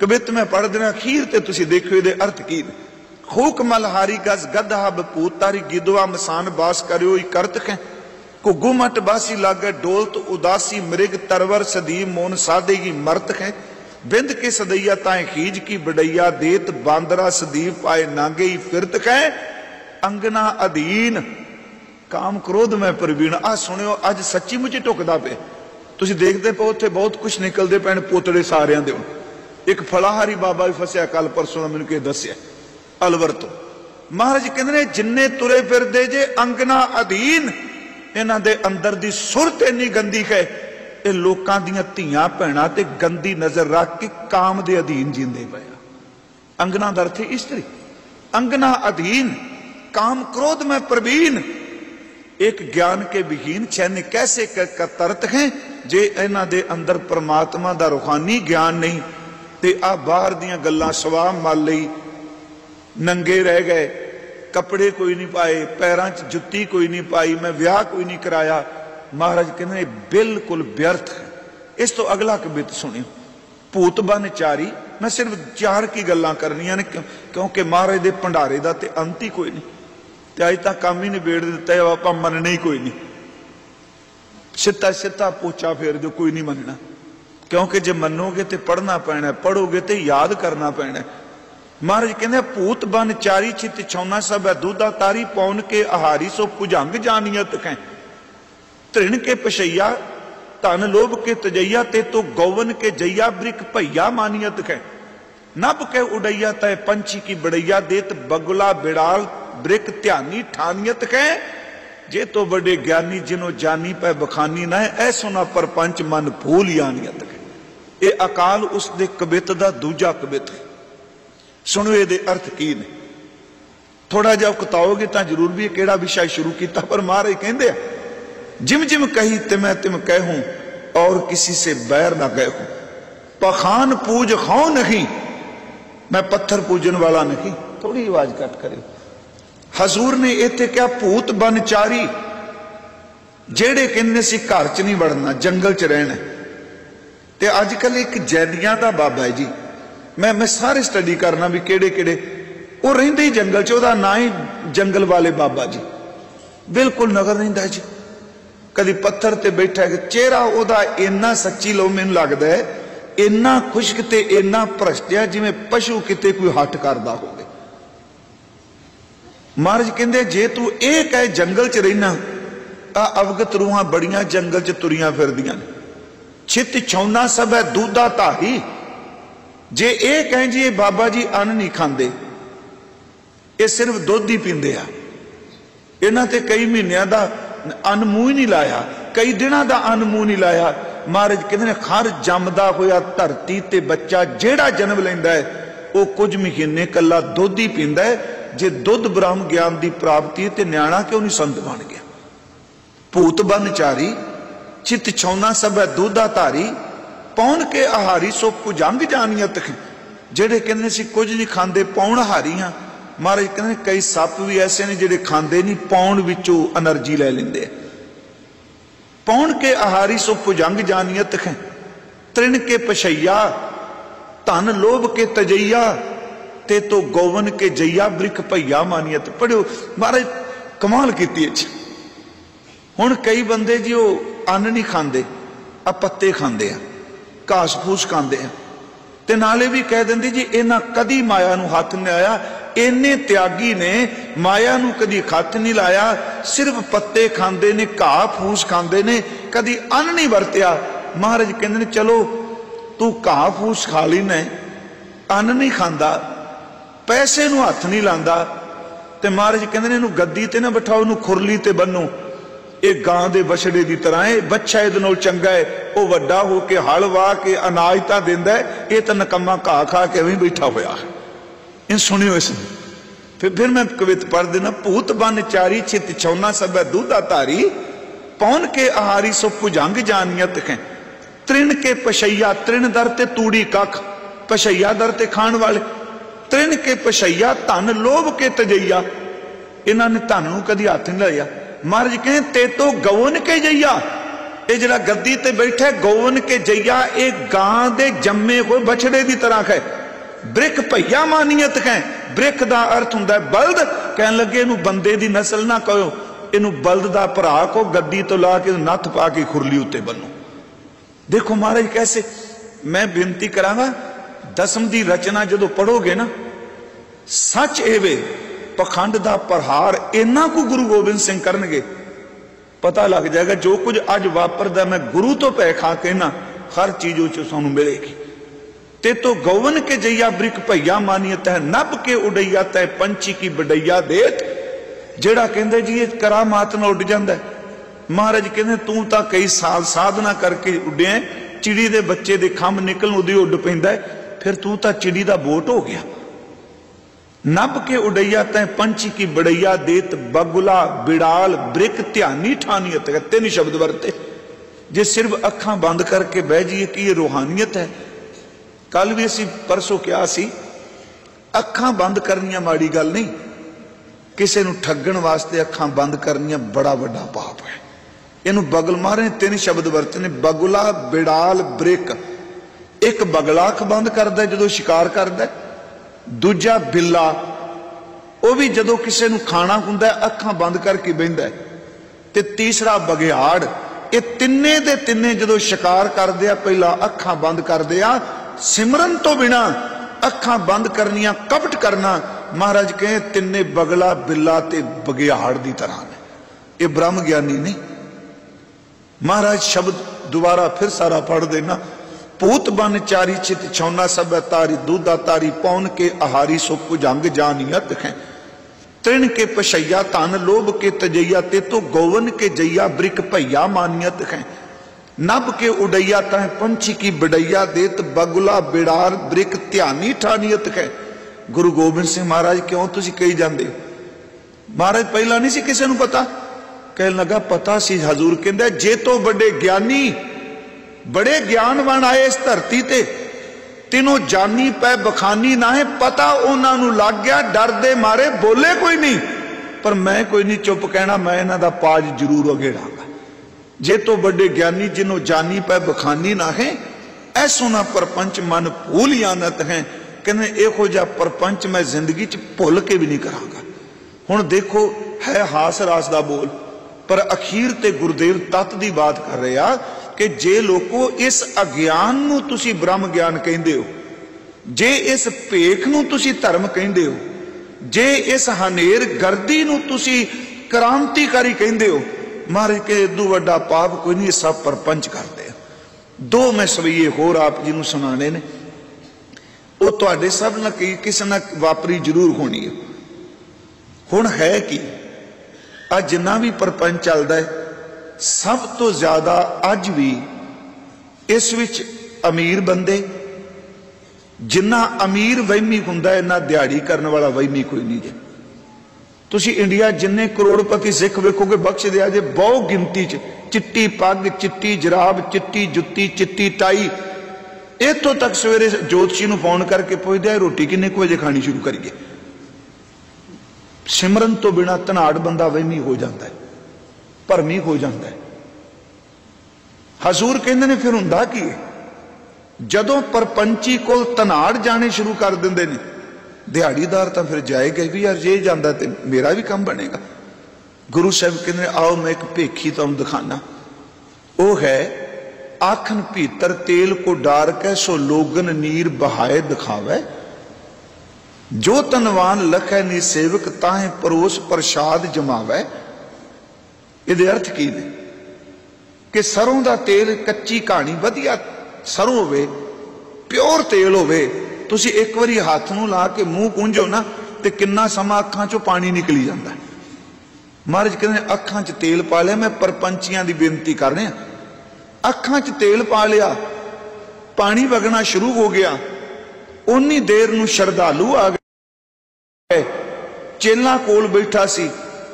ਕਵਿਤ ਮੈਂ ਪੜ੍ਹ ਦੇਣਾ ਅਖੀਰ ਤੇ ਤੁਸੀਂ ਦੇਖੋ ਇਹਦੇ ਅਰਥ ਕੀ ਨੇ। ਖੂਕ ਮਲਹਾਰੀ ਗਸ ਗਧਾ ਬਪੂਤ ਗਿਦਵਾ ਮਸਾਨ ਬਾਸ ਕਰਿਓ ਹੀ ਕਰਤ ਹੈ ਘੁੱਗੂ ਮਟ ਬਾਸੀ ਲਾਗੇ ਡੋਲਤ ਉਦਾਸੀ ਮ੍ਰਿਗ ਤਰਵਰ ਸਦੀਮ ਮੋਨ ਸਾਦੇਗੀ ਮਰਤ ਹੈ ਬਿੰਦ ਕੇ ਸਦਈਆ ਤਾਏ ਖੀਜ ਕੀ ਬੜਈਆ ਦੇਤ ਬਾਂਦਰਾ ਸਦੀਪ ਆਏ ਨਾਗੇ ਹੀ ਫਿਰਤ ਹੈ ਅੰਗਨਾ ਅਧੀਨ ਕਾਮ ਕ੍ਰੋਧ ਮੈਂ ਪ੍ਰਵੀਣ ਆ ਸੁਣਿਓ, ਅੱਜ ਸੱਚੀ ਮੁੱਚੀ ਟੁਕਦਾ ਪਿਆ। ਤੁਸੀਂ ਦੇਖਦੇ ਪਓ ਉੱਥੇ ਬਹੁਤ ਕੁਝ ਨਿਕਲਦੇ ਪੈਣ ਪੋਤੜੇ ਸਾਰਿਆਂ ਦੇ ਇੱਕ ਫਲਾਹਾਰੀ ਬਾਬਾ ਵੀ ਫਸਿਆ ਕੱਲ ਪਰਸੋਂ ਮੈਨੂੰ ਕੀ ਦੱਸਿਆ। ਅਲਵਰ ਤੋਂ। ਮਹਾਰਾਜ ਕਹਿੰਦੇ ਨੇ, ਜਿੰਨੇ ਤੁਰੇ ਫਿਰਦੇ ਜੇ ਅੰਗਨਾ ਅਧੀਨ, ਇਹਨਾਂ ਦੇ ਅੰਦਰ ਦੀ ਸੁਰਤ ਇੰਨੀ ਗੰਦੀ ਹੈ, ਇਹ ਲੋਕਾਂ ਦੀਆਂ ਧੀਆਂ ਭੈਣਾਂ ਤੇ ਗੰਦੀ ਨਜ਼ਰ ਰੱਖ ਕੇ ਕਾਮ ਦੇ ਅਧੀਨ ਜਿੰਦੇ ਪਏ ਅੰਗਨਾ ਦਾ ਅਰਥ ਇਸਤਰੀ। ਅੰਗਨਾ ਅਧੀਨ, ਕਾਮ ਕ੍ਰੋਧ ਮੈਂ ਪ੍ਰਵੀਨ ਇੱਕ ਗਿਆਨ ਕੇ ਵਿਹੀਨ ਚੈਨ ਕੈਸੇ ਕਰਤ ਹੈ ਜੇ ਇਹਨਾਂ ਦੇ ਅੰਦਰ ਪ੍ਰਮਾਤਮਾ ਦਾ ਰੂਹਾਨੀ ਗਿਆਨ ਨਹੀਂ ਤੇ ਆ ਬਾਹਰ ਦੀਆਂ ਗੱਲਾਂ ਸਵਾਹ ਮਲ ਲਈ ਨੰਗੇ ਰਹਿ ਗਏ ਕੱਪੜੇ ਕੋਈ ਨਹੀਂ ਪਾਏ ਪੈਰਾਂ 'ਚ ਜੁੱਤੀ ਕੋਈ ਨਹੀਂ ਪਾਈ ਮੈਂ ਵਿਆਹ ਕੋਈ ਨਹੀਂ ਕਰਾਇਆ ਮਹਾਰਾਜ ਕਹਿੰਦੇ ਨੇ ਬਿਲਕੁਲ ਵਿਅਰਥ ਹੈ ਇਸ ਤੋਂ ਅਗਲਾ ਕਵਿਤ ਸੁਣਿਓ ਭੂਤ ਬਨ ਚਾਰੀ ਮੈਂ ਸਿਰਫ ਚਾਰ ਕੀ ਗੱਲਾਂ ਕਰਨੀਆਂ ਨੇ ਕਿਉਂਕਿ ਮਹਾਰਾਜ ਦੇ ਭੰਡਾਰੇ ਦਾ ਤੇ ਅੰਤ ਹੀ ਕੋਈ ਨਹੀਂ ਤੇ ਅਜ ਤੱਕ ਕੰਮ ਹੀ ਨਿਬੇੜ ਦਿੱਤਾ ਹੈ ਆਪਾਂ ਮੰਨਣੇ ਹੀ ਕੋਈ ਨਹੀਂ। ਸਿੱਧਾ ਸਿੱਧਾ ਪੋਚਾ ਫੇਰ ਜੋ ਕੋਈ ਨਹੀਂ ਮੰਨਣਾ। ਕਿਉਂਕਿ ਜੇ ਮੰਨੋਗੇ ਤੇ ਪੜਨਾ ਪੈਣਾ ਪੜੋਗੇ ਤੇ ਯਾਦ ਕਰਨਾ ਪੈਣਾ ਮਹਾਰਾਜ ਕਹਿੰਦੇ ਭੂਤ ਬਨ ਚਾਰੀ ਚਿਤ ਛੌਨਾ ਸਭ ਹੈ, ਦੁੱਧਾ ਤਾਰੀ ਪੌਣ ਕੇ ਆਹਾਰੀ, ਸੋ ਪੁਜੰਗ ਜਾਨੀਅਤ ਕੈ ਤ੍ਰਿਣ ਕੇ ਪਛਈਆ, ਧਨ ਲੋਭ ਕੇ ਤਜਈਆ, ਤੇ ਤੋ ਗੋਵਨ ਕੇ ਜਈਆ ਬ੍ਰਿਕ ਭਈਆ ਮਾਨੀਅਤ ਕੈ ਨਭ ਕੇ ਉਡਈਆ ਤੈ ਪੰਛੀ ਕੀ ਬੜਈਆ, ਦੇਤ ਬਗੁਲਾ ਬਿੜਾਲ ਬ੍ਰਿਕ ਧਿਆਨੀ ਠਾਨੀਅਤ ਕੈ ਜੇ ਤੋ ਵੱਡੇ ਗਿਆਨੀ ਜਿਨੋ ਜਾਨੀ ਪੈ ਬਖਾਨੀ ਨਾ ਐ ਸੋਨਾ ਪਰਪੰਚ ਮਨ ਭੂਲ ਯਾਨੀਅਤ ਕੈ ਇਹ ਅਕਾਲ ਉਸ ਦੇ ਕਵਿਤ ਦਾ ਦੂਜਾ ਕਵਿਤ ਹੈ ਸੁਣੋ ਇਹਦੇ ਅਰਥ ਕੀ ਨੇ ਥੋੜਾ ਜਿਹਾ ਕਤਾਓਗੇ ਤਾਂ ਜ਼ਰੂਰ ਵੀ ਇਹ ਕਿਹੜਾ ਵਿਸ਼ਾ ਸ਼ੁਰੂ ਕੀਤਾ ਪਰ ਮਹਾਰਾਜ ਕਹਿੰਦੇ ਆ ਜਿਮ ਜਿਮ ਕਹੀ ਤੇ ਮੈਂ ਤਿਮ ਕਹਿ और किसी से बैर ना गए हूं पखान पूज खाओ नहीं मैं पत्थर पूजन वाला नहीं थोड़ी आवाज कट करे ਹਜ਼ੂਰ ਨੇ ਇੱਥੇ ਕਿਹਾ, ਭੂਤ ਬਨਚਾਰੀ, ਜਿਹੜੇ ਕਹਿੰਦੇ ਸੀ ਘਰ 'ਚ ਨਹੀਂ ਵੜਨਾ, ਜੰਗਲ 'ਚ ਰਹਿਣਾ ਤੇ ਅੱਜ ਕੱਲ ਇੱਕ ਜੈਦੀਆਂ ਦਾ ਬਾਬਾ ਹੈ ਜੀ। ਮੈਂ ਮੈਂ ਸਾਰੇ ਸਟੱਡੀ ਕਰਨਾ ਵੀ ਕਿਹੜੇ ਕਿਹੜੇ ਉਹ ਰਹਿੰਦੇ ਹੀ ਜੰਗਲ 'ਚ, ਉਹਦਾ ਨਾਂ ਹੀ ਜੰਗਲ ਵਾਲੇ ਬਾਬਾ ਜੀ। ਬਿਲਕੁਲ ਨਗਰ ਰਹਿੰਦਾ ਜੀ। ਕਦੀ ਪੱਥਰ ਤੇ ਬੈਠਾ ਕਿ ਚਿਹਰਾ ਉਹਦਾ ਇੰਨਾ ਸੱਚੀ ਲੋ ਮੈਨੂੰ ਲੱਗਦਾ ਹੈ, ਇੰਨਾ ਖੁਸ਼ਕ ਤੇ ਇੰਨਾ ਭ੍ਰਸ਼ਟਿਆ ਜਿਵੇਂ ਪਸ਼ੂ ਕਿਤੇ ਕੋਈ ਹੱਟ ਕਰਦਾ ਹੋਵੇ। ਮਹਾਰਾਜ ਕਹਿੰਦੇ, ਜੇ ਤੂੰ ਇਹ ਕਹੇ ਜੰਗਲ 'ਚ ਰਹਿਣਾ ਤਾਂ ਅਵਗਤ ਰੂਹਾਂ ਬੜੀਆਂ ਜੰਗਲ 'ਚ ਤੁਰੀਆਂ ਫਿਰਦੀਆਂ ਨੇ। ਛਿਤ ਛੌਨਾ ਸਭ ਹੈ ਦੂਦਾ ਧਾਹੀ। ਜੇ ਇਹ ਕਹੇ ਜੀ, ਇਹ ਬਾਬਾ ਜੀ ਅੰਨ ਨਹੀਂ ਖਾਂਦੇ, ਇਹ ਸਿਰਫ ਦੁੱਧ ਹੀ ਪੀਂਦੇ ਆ। ਇਹਨਾਂ ਤੇ ਕਈ ਮਹੀਨਿਆਂ ਦਾ ਅੰਨ ਮੂੰਹ ਹੀ ਨਹੀਂ ਲਾਇਆ, ਕਈ ਦਿਨਾਂ ਦਾ ਅੰਨ ਮੂੰਹ ਨਹੀਂ ਲਾਇਆ। ਮਹਾਰਾਜ ਕਹਿੰਦੇ ਨੇ ਖਰ ਜੰਮਦਾ ਹੋਇਆ ਧਰਤੀ ਤੇ ਬੱਚਾ ਜਿਹੜਾ ਜਨਮ ਲੈਂਦਾ ਹੈ, ਉਹ ਕੁਝ ਮਹੀਨੇ ਕੱਲਾ ਦੁੱਧ ਹੀ ਪੀਂਦਾ ਹੈ ਜੇ ਦੁੱਧ ਬ੍ਰਹਮ ਗਿਆਨ ਦੀ ਪ੍ਰਾਪਤੀ ਤੇ ਨਿਆਣਾ ਕਿਉਂ ਨਹੀਂ ਸੰਤ ਬਣ ਗਿਆ? ਭੂਤ ਬਨਚਾਰੀ ਚਿਤ ਛੌਨਾ ਸਭੈ ਦੁੱਧਾ ਧਾਰੀ, ਪੌਣ ਕੇ ਆਹਾਰੀ ਸੋ ਕੁਜੰਗ ਜਾਨੀਆਂ ਤਖ। ਜਿਹੜੇ ਕਹਿੰਦੇ ਸੀ ਕੁਝ ਨਹੀਂ ਖਾਂਦੇ, ਪੌਣ ਹਾਰੀਆਂ ਮਹਾਰਾਜ ਕਹਿੰਦੇ ਕਈ ਸੱਪ ਵੀ ਐਸੇ ਨੇ ਜਿਹੜੇ ਖਾਂਦੇ ਨਹੀਂ, ਪੌਣ ਵਿੱਚੋਂ એનર્ਜੀ ਲੈ ਲੈਂਦੇ ਆ। ਪੌਣ ਕੇ ਆਹਾਰੀ ਸੋ ਪੁਜੰਗ ਜਾਨੀਅਤ ਤਖ। ਤ੍ਰਿਣ ਕੇ ਪਛਈਆ, ਧਨ ਲੋਭ ਕੇ ਤਜਈਆ ਤੇ ਤੋ ਗੋਵਨ ਕੇ ਜਈਆ ਬ੍ਰਿਖ ਭਈਆ ਮਾਨੀਅਤ ਪੜਿਓ। ਮਹਾਰਾਜ, ਕਮਾਲ ਕੀਤੀ ਇੱਥੇ ਹੁਣ ਕਈ ਬੰਦੇ ਜੀ ਉਹ ਅੰਨ ਨਹੀਂ ਖਾਂਦੇ ਆ ਪੱਤੇ ਖਾਂਦੇ ਆ, ਘਾਸ ਫੂਸ ਖਾਂਦੇ ਆ। ਤੇ ਨਾਲੇ ਵੀ ਕਹਿ ਦਿੰਦੇ ਜੀ, ਇਹਨਾਂ ਕਦੀ ਮਾਇਆ ਨੂੰ ਹੱਥ ਨਹੀਂ ਆਇਆ, ਇੰਨੇ ਤਿਆਗੀ ਨੇ, ਮਾਇਆ ਨੂੰ ਕਦੀ ਹੱਥ ਨਹੀਂ ਲਾਇਆ, ਸਿਰਫ ਪੱਤੇ ਖਾਂਦੇ ਨੇ, ਘਾਹ ਫੂਸ ਖਾਂਦੇ ਨੇ, ਕਦੀ ਅੰਨ ਨਹੀਂ ਵਰਤਿਆ। ਮਹਾਰਾਜ ਕਹਿੰਦੇ ਨੇ, ਚਲੋ, ਤੂੰ ਘਾਹ ਫੂਸ ਖਾ ਲੈਣਾ ਅੰਨ ਨਹੀਂ ਖਾਂਦਾ ਪੈਸੇ ਨੂੰ ਹੱਥ ਨਹੀਂ ਲਾਂਦਾ ਤੇ ਮਹਾਰਾਜ ਕਹਿੰਦੇ ਨੇ ਇਹਨੂੰ ਗੱਦੀ ਤੇ ਨਾ ਬਿਠਾਓ, ਇਹਨੂੰ ਖੁਰਲੀ ਤੇ ਬੰਨੋ ਇਹ ਗਾਂ ਦੇ ਬਛੜੇ ਦੀ ਤਰ੍ਹਾਂ ਹੈ, ਬੱਚਾ ਇਹਦੇ ਨਾਲ ਚੰਗਾ ਹੈ। ਉਹ ਵੱਡਾ ਹੋ ਕੇ ਹਲ ਵਾਹ ਕੇ ਅਨਾਜ ਤਾਂ ਦਿੰਦਾ ਇਹ ਤਾਂ ਨਕਮਾ ਘਾਹ ਖਾ ਕੇ ਐਵੇਂ ਬੈਠਾ ਹੋਇਆ। ਇਹ ਸੁਣਿਓ ਇਸ ਨੂੰ। ਫਿਰ ਫਿਰ ਮੈਂ ਕਵਿਤ ਪੜ ਦੇਣਾ ਭੂਤ ਬਨ ਚਾਰੀ ਚਿਤ ਛੌਨਾ ਸਭੈ ਦੁਧਾ ਧਾਰੀ। ਪੌਨ ਕੇ ਆਹਾਰੀ ਸੋ ਭੁਜੰਗ ਜਾਨੀਅਤ ਹੈ ਤ੍ਰਿਣ ਕੇ ਪਸ਼ਈਆ ਤ੍ਰਿਣ ਦਰ ਤੇ ਤੂੜੀ ਕੱਖ। ਪਸ਼ਈਆ ਦਰ ਤੇ ਖਾਣ ਵਾਲੇ ਤ੍ਰਿਣ ਕੇ ਪਸ਼ਈਆ ਧਨ ਲੋਭ ਕੇ ਤਜਈਆ। ਇਹਨਾਂ ਨੇ ਧਨ ਨੂੰ ਕਦੀ ਹੱਥ ਨਹੀਂ ਲਾਇਆ। ਮਹਾਰਾਜ ਕਹਿੰਦੇ, ਤੇ ਤੋ ਗਵਨ ਕੇ ਜਈਆ। ਇਹ ਜਿਹੜਾ ਗੱਦੀ ਤੇ ਬੈਠਾ ਗਵਨ ਕੇ ਜਈਆ, ਇਹ ਗਾਂ ਦੇ ਜੰਮੇ ਹੋਏ ਬਛੜੇ ਦੀ ਤਰ੍ਹਾਂ ਹੈ। ਬ੍ਰਿਕ ਭਈਆ ਮਾਨੀਅਤ ਹੈ। ਬ੍ਰਿਕ ਦਾ ਅਰਥ ਹੁੰਦਾ ਹੈ ਬਲਦ। ਕਹਿਣ ਲੱਗੇ, ਇਹਨੂੰ ਬੰਦੇ ਦੀ ਨਸਲ ਨਾ ਕਹੋ। ਇਹਨੂੰ ਬਲਦ ਦਾ ਭਰਾ ਕੋ ਗੱਦੀ ਤੋਂ ਲਾ ਕੇ ਨੱਥ ਪਾ ਕੇ ਖੁਰਲੀ ਉੱਤੇ ਬੰਨੋ। ਦੇਖੋ ਮਹਾਰਾਜ, ਕੈਸੇ? ਮੈਂ ਬੇਨਤੀ ਕਰਾਂਗਾ, ਦਸਮ ਦੀ ਰਚਨਾ ਜਦੋਂ ਪੜੋਗੇ ਨਾ ਸੱਚ ਏਵੇ ਪਖੰਡ ਦਾ ਪ੍ਰਹਾਰ ਇੰਨਾ ਕੁ ਗੁਰੂ ਗੋਬਿੰਦ ਸਿੰਘ ਕਰਨਗੇ। ਪਤਾ ਲੱਗ ਜਾਏਗਾ, ਜੋ ਕੁਝ ਅੱਜ ਵਾਪਰਦਾ, ਮੈਂ ਗੁਰੂ ਤੋਂ ਪੈ ਖਾ ਕੇ ਨਾ, ਹਰ ਚੀਜ਼ ਉਹ ਸਾਨੂੰ ਮਿਲੇਗੀ। ਤੇ ਤੋ ਗਵਨ ਕੇ ਜਈਆ ਬ੍ਰਿਕ ਭਈਆ ਮਾਨੀਅਤ ਹੈ ਨਭ ਕੇ ਉਡਈਆ ਤੈ ਪੰਛੀ ਕੀ ਬਡਈਆ ਦੇਤ। ਜਿਹੜਾ ਕਹਿੰਦੇ ਜੀ, ਇਹ ਕਰਾਮਾਤ ਨਾਲ ਉੱਡ ਜਾਂਦਾ। ਮਹਾਰਾਜ ਕਹਿੰਦੇ, ਤੂੰ ਤਾਂ ਕਈ ਸਾਲ ਸਾਧਨਾ ਕਰਕੇ ਉੱਡਿਆ ਚਿੜੀ ਦੇ ਬੱਚੇ ਦੇ ਖੰਭ ਨਿਕਲਣ, ਉਹਦੀ ਉੱਡ ਪੈਂਦਾ ਫਿਰ ਤੂੰ ਤਾਂ ਚਿੜੀ ਦਾ ਬੋਟ ਹੋ ਗਿਆ। ਨਭ ਕੇ ਉਡਈਆ ਤੈ ਪੰਛੀ ਕੀ ਬੜਈਆ ਦੇਤ ਬਗੁਲਾ, ਬਿੜਾਲ ਬ੍ਰਿਕ ਧਿਆਨੀ ਠਾਨੀਅਤ ਹੈ ਤਿੰਨ ਸ਼ਬਦ ਵਰਤੇ। ਜੇ ਸਿਰਫ ਅੱਖਾਂ ਬੰਦ ਕਰਕੇ ਬਹਿ ਜਾਈਏ ਕਿ ਇਹ ਰੋਹਾਨੀਅਤ ਹੈ? ਕੱਲ ਵੀ ਅਸੀਂ ਪਰਸੋਂ ਕਿਹਾ ਸੀ, ਅੱਖਾਂ ਬੰਦ ਕਰਨੀਆਂ ਮਾੜੀ ਗੱਲ ਨਹੀਂ। ਕਿਸੇ ਨੂੰ ਠੱਗਣ ਵਾਸਤੇ ਅੱਖਾਂ ਬੰਦ ਕਰਨੀਆਂ ਬੜਾ ਵੱਡਾ ਪਾਪ ਹੈ। ਇਹਨੂੰ ਬਗਲ ਮਾਰੇ, ਤਿੰਨ ਸ਼ਬਦ ਵਰਤੇ ਨੇ, ਬਗੁਲਾ, ਬਿੜਾਲ ਬ੍ਰਿਕ ਇੱਕ ਬਗਲਾ ਅੱਖ ਬੰਦ ਕਰਦਾ ਜਦੋਂ ਸ਼ਿਕਾਰ ਕਰਦਾ ਦੂਜਾ ਬਿੱਲਾ, ਉਹ ਵੀ ਜਦੋਂ ਕਿਸੇ ਨੂੰ ਖਾਣਾ ਹੁੰਦਾ ਅੱਖਾਂ ਬੰਦ ਕਰਕੇ ਬਹਿੰਦਾ ਤੇ ਤੀਸਰਾ ਬਗਿਆੜ ਇਹ ਤਿੰਨੇ ਦੇ ਤਿੰਨੇ ਜਦੋਂ ਸ਼ਿਕਾਰ ਕਰਦੇ ਆ, ਪਹਿਲਾਂ ਅੱਖਾਂ ਬੰਦ ਕਰਦੇ ਆ, ਸਿਮਰਨ ਤੋਂ ਬਿਨਾ ਅੱਖਾਂ ਬੰਦ ਕਰਨੀਆਂ, ਕਪਟ ਕਰਨਾ, ਮਹਾਰਾਜ ਕਹੇ, ਤਿੰਨੇ ਬਗਲਾ, ਬਿੱਲਾ ਤੇ ਬਗਿਆੜ ਦੀ ਤਰ੍ਹਾਂ ਨੇ। ਇਹ ਬ੍ਰਹਮ ਗਿਆਨੀ ਨਹੀਂ। ਮਹਾਰਾਜ ਸ਼ਬਦ ਦੁਬਾਰਾ ਫਿਰ ਸਾਰਾ ਪੜ੍ਹ ਦੇਣਾ ਭੂਤ ਬਨ ਚਾਰੀ ਚਿਤ ਛੌਨਾ ਸਭ ਤਾਰੀ ਦੂਦਾ ਤਾਰੀ ਪੌਨ ਕੇ ਆਹਾਰੀ ਸੋ ਭੁਜੰਗ ਜਾਨੀਅਤ ਹੈ ਤ੍ਰਿਣ ਕੇ ਪਸ਼ਈਆ ਧਨ, ਲੋਭ ਕੇ ਤਜਈਆ, ਤੇ ਤੋ ਗੋਵਨ ਕੇ ਜਈਆ ਬ੍ਰਿਕ ਭਈਆ ਮਾਨੀਅਤ ਹੈ ਨਭ ਕੇ ਉਡਈਆ ਤਹ ਪੰਛੀ ਕੀ ਬੜਈਆ ਦੇਤ ਬਗੁਲਾ ਬਿੜਾਰ ਬ੍ਰਿਕ ਧਿਆਨੀ ਠਾਨੀਅਤ ਹੈ ਗੁਰੂ ਗੋਬਿੰਦ ਸਿੰਘ ਮਹਾਰਾਜ, ਕਿਉਂ ਤੁਸੀਂ ਕਹੀ ਜਾਂਦੇ ਮਹਾਰਾਜ, ਪਹਿਲਾਂ ਨਹੀਂ ਸੀ ਕਿਸੇ ਨੂੰ ਪਤਾ? ਕਹਿਣ ਲੱਗਾ, ਪਤਾ ਸੀ, ਹਜ਼ੂਰ ਕਹਿੰਦਾ, ਜੇ ਤੋਂ ਵੱਡੇ ਗਿਆਨੀ ਬੜੇ ਗਿਆਨਵਾਨ ਆਏ ਇਸ ਧਰਤੀ ਤੇ। ਤੈਨੂੰ ਜਾਨੀ ਪੈ ਬਖਾਨੀ ਨਾ ਹੈ ਪਤਾ ਉਹਨਾਂ ਨੂੰ ਲੱਗ ਗਿਆ ਡਰ ਦੇ ਮਾਰੇ, ਬੋਲੇ ਕੋਈ ਨਹੀਂ। ਪਰ ਮੈਂ ਕੋਈ ਨਹੀਂ ਚੁੱਪ ਕਹਿਣਾ, ਮੈਂ ਇਹਨਾਂ ਦਾ ਪਾਜ ਜ਼ਰੂਰ ਅਗੇੜਾਂਗਾ ਜੇ ਤੋਂ ਵੱਡੇ ਗਿਆਨੀ ਜਿਨੋਂ ਜਾਨੀ ਪੈ ਬਖਾਨੀ ਨਾ ਹੈ ਐਸੋ ਨਾ ਪਰਪੰਚ ਮਨ ਭੂਲ ਜਾਣਤ ਹੈ। ਕਹਿੰਦੇ, ਇਹੋ ਜਿਹਾ ਪਰਪੰਚ ਮੈਂ ਜ਼ਿੰਦਗੀ 'ਚ ਭੁੱਲ ਕੇ ਵੀ ਨਹੀਂ ਕਰਾਂਗਾ। ਹੁਣ ਦੇਖੋ, ਹੈ ਹਾਸ ਰਾਸ ਦਾ ਬੋਲ, ਪਰ ਅਖੀਰ ਤੇ ਗੁਰਦੇਵ ਤਤ ਦੀ ਬਾਤ ਕਰ ਰਿਹਾ ਕਿ ਜੇ ਲੋਕੋ ਇਸ ਅਗਿਆਨ ਨੂੰ ਤੁਸੀਂ ਬ੍ਰਹਮ ਗਿਆਨ ਕਹਿੰਦੇ ਹੋ, ਜੇ ਇਸ ਭੇਖ ਨੂੰ ਤੁਸੀਂ ਧਰਮ ਕਹਿੰਦੇ ਹੋ, ਜੇ ਇਸ ਹਨੇਰ ਗਰਦੀ ਨੂੰ ਤੁਸੀਂ ਕ੍ਰਾਂਤੀਕਾਰੀ ਕਹਿੰਦੇ ਹੋ, ਮਹਾਰਾਜ ਕੇ ਇਦੋਂ ਵੱਡਾ ਪਾਪ ਕੋਈ ਨਹੀਂ ਸਭ ਪਰਪੰਚ ਕਰਦੇ ਦੋ ਮੈਂ ਸਵਈਏ ਹੋਰ ਆਪ ਜੀ ਨੂੰ ਸੁਣਾਣੇ ਨੇ। ਉਹ ਤੁਹਾਡੇ ਸਭ ਨਾਲ ਕੀ ਕਿਸੇ ਨਾਲ ਵਾਪਰੀ ਜ਼ਰੂਰ ਹੋਣੀ ਹੈ। ਹੁਣ ਹੈ ਕੀ? ਆ ਜਿੰਨਾ ਵੀ ਪਰਪੰਚ ਚੱਲਦਾ ਹੈ। ਸਭ ਤੋਂ ਜ਼ਿਆਦਾ ਅੱਜ ਵੀ ਇਸ ਵਿੱਚ ਅਮੀਰ ਬੰਦੇ, ਜਿੰਨਾ ਅਮੀਰ ਵਹਿਮੀ ਹੁੰਦਾ ਇਹਨਾਂ ਦਿਹਾੜੀ ਕਰਨ ਵਾਲਾ ਵਹਿਮੀ ਕੋਈ ਨਹੀਂ ਜੇ। ਤੁਸੀਂ ਇੰਡੀਆ ਜਿੰਨੇ ਕਰੋੜਪਤੀ ਸਿੱਖ ਵੇਖੋਗੇ, ਬਖਸ਼ ਦਿਆ ਜੇ, ਬਹੁ ਗਿਣਤੀ ਚ। ਚਿੱਟੀ ਪੱਗ, ਚਿੱਟੀ ਜਰਾਬ, ਚਿੱਟੀ ਜੁੱਤੀ, ਚਿੱਟੀ ਟਾਈ। ਇੱਥੋਂ ਤੱਕ ਸਵੇਰੇ ਜੋਤਸ਼ੀ ਨੂੰ ਫੋਨ ਕਰਕੇ ਪੁੱਛਦੇ ਆ, ਰੋਟੀ ਕਿੰਨੇ ਕੁ ਵਜੇ ਖਾਣੀ ਸ਼ੁਰੂ ਕਰੀਏ? ਸਿਮਰਨ ਤੋਂ ਬਿਨਾ ਧਨਾੜ ਬੰਦਾ ਵਹਿਮੀ ਹੋ ਜਾਂਦਾ ਹੈ। ਭਰਮੀ ਹੋ ਜਾਂਦਾ ਹੈ। ਹਜ਼ੂਰ ਕਹਿੰਦੇ ਨੇ ਫਿਰ ਹੁੰਦਾ ਕੀ ਹੈ? ਜਦੋਂ ਪਰਪੰਚੀ ਕੋਲ ਤਨਾੜ ਜਾਣੇ ਸ਼ੁਰੂ ਕਰ ਦਿੰਦੇ ਨੇ ਦਿਹਾੜੀਦਾਰ ਤਾਂ ਫਿਰ ਜਾਏਗਾ ਵੀ ਯਾਰ ਜੇ ਜਾਂਦਾ ਤੇ ਮੇਰਾ ਵੀ ਕੰਮ ਬਣੇਗਾ। ਗੁਰੂ ਸਾਹਿਬ ਕਹਿੰਦੇ ਨੇ, ਆਓ ਮੈਂ ਇੱਕ ਭੇਖੀ ਤੁਹਾਨੂੰ ਦਿਖਾਣਾ ਉਹ ਹੈ ਆਖਨ ਭੀਤਰ ਤੇਲ ਕੋ ਡਾਰ ਕੇ ਸੋ ਲੋਗਨ ਨੀਰ ਬਹਾਏ ਦਿਖਾਵੇ। ਜੋ ਤਨਵਾਨ ਲਖੈ ਨੀ ਸੇਵਕ ਤਾਹੇ ਪਰੋਸ ਪ੍ਰਸ਼ਾਦ ਜਮਾਵੇ। ਇਹਦੇ ਅਰਥ ਕੀ ਨੇ? ਕਿ ਸਰੋਂ ਦਾ ਤੇਲ ਕੱਚੀ ਕਹਾਣੀ ਵਧੀਆ ਸਰੋਂ ਹੋਵੇ ਪਿਓਰ ਤੇਲ ਹੋਵੇ ਤੁਸੀਂ ਇੱਕ ਵਾਰੀ ਹੱਥ ਨੂੰ ਲਾ ਕੇ ਮੂੰਹ ਪੂੰਝੋ ਨਾ ਤੇ ਕਿੰਨਾ ਸਮਾਂ ਅੱਖਾਂ ਚੋਂ ਪਾਣੀ ਨਿਕਲੀ ਜਾਂਦਾ ਮਹਾਰਾਜ ਕਹਿੰਦੇ ਨੇ, ਅੱਖਾਂ 'ਚ ਤੇਲ ਪਾ ਲਿਆ ਮੈਂ ਪਰਪੰਚੀਆਂ ਦੀ ਬੇਨਤੀ ਕਰ ਰਿਹਾ। ਅੱਖਾਂ 'ਚ ਤੇਲ ਪਾ ਲਿਆ ਪਾਣੀ ਵਗਣਾ ਸ਼ੁਰੂ ਹੋ ਗਿਆ ਉਨੀ ਦੇਰ ਨੂੰ ਸ਼ਰਧਾਲੂ ਆ ਗਏ। ਚੇਲਾ ਕੋਲ ਬੈਠਾ ਸੀ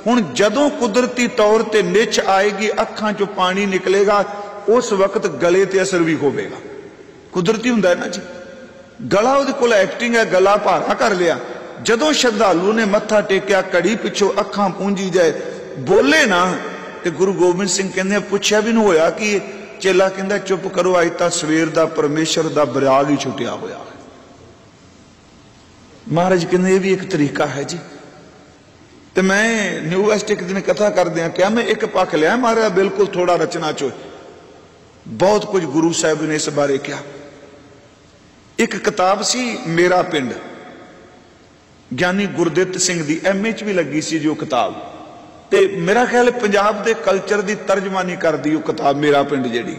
ਹੁਣ ਜਦੋਂ ਕੁਦਰਤੀ ਤੌਰ ਤੇ ਨਿਚ ਆਏਗੀ, ਅੱਖਾਂ 'ਚੋਂ ਪਾਣੀ ਨਿਕਲੇਗਾ, ਉਸ ਵਕਤ ਗਲੇ ਤੇ ਅਸਰ ਵੀ ਹੋਵੇਗਾ। ਕੁਦਰਤੀ ਹੁੰਦਾ ਹੈ ਨਾ ਜੀ, ਗਲਾ ਉਹਦੇ ਕੋਲ ਐਕਟਿੰਗ ਹੈ, ਗਲਾ ਭਾਰਾ ਕਰ ਲਿਆ। ਜਦੋਂ ਸ਼ਰਧਾਲੂ ਨੇ ਮੱਥਾ ਟੇਕਿਆ ਕੜੀ ਪਿੱਛੋਂ ਅੱਖਾਂ ਪੂੰਜੀ ਜਾਏ, ਬੋਲੇ ਨਾ, ਤੇ ਗੁਰੂ ਗੋਬਿੰਦ ਸਿੰਘ ਕਹਿੰਦੇ ਪੁੱਛਿਆ ਵੀ ਨੂੰ ਹੋਇਆ ਕਿ ਚੇਲਾ ਕਹਿੰਦਾ, ਚੁੱਪ ਕਰੋ, ਅੱਜ ਤਾਂ ਸਵੇਰ ਦਾ ਪਰਮੇਸ਼ਰ ਦਾ ਬਰਾਗ ਹੀ ਛੁੱਟਿਆ ਹੋਇਆ ਮਹਾਰਾਜ ਕਹਿੰਦੇ, ਇਹ ਵੀ ਇੱਕ ਤਰੀਕਾ ਹੈ ਜੀ ਤੇ ਮੈਂ ਨਿਊ ਵੈਸਟ ਇੱਕ ਦਿਨ ਕਥਾ ਕਰਦਿਆਂ ਕਿਹਾ ਮੈਂ ਇੱਕ ਪੱਖ ਲਿਆ ਮਾਰਿਆ? ਬਿਲਕੁਲ ਥੋੜਾ ਰਚਨਾ ਚੋ। ਬਹੁਤ ਕੁਝ ਗੁਰੂ ਸਾਹਿਬ ਨੇ ਇਸ ਬਾਰੇ ਕਿਹਾ। ਇੱਕ ਕਿਤਾਬ ਸੀ, ਮੇਰਾ ਪਿੰਡ। ਗਿਆਨੀ ਗੁਰਦਿੱਤ ਸਿੰਘ ਦੀ ਐਮਏ ਚ ਵੀ ਲੱਗੀ ਸੀ ਜੋ ਕਿਤਾਬ। ਤੇ ਮੇਰਾ ਖਿਆਲ ਪੰਜਾਬ ਦੇ ਕਲਚਰ ਦੀ ਤਰਜਮਾਨੀ ਕਰਦੀ ਉਹ ਕਿਤਾਬ, ਮੇਰਾ ਪਿੰਡ ਜਿਹੜੀ।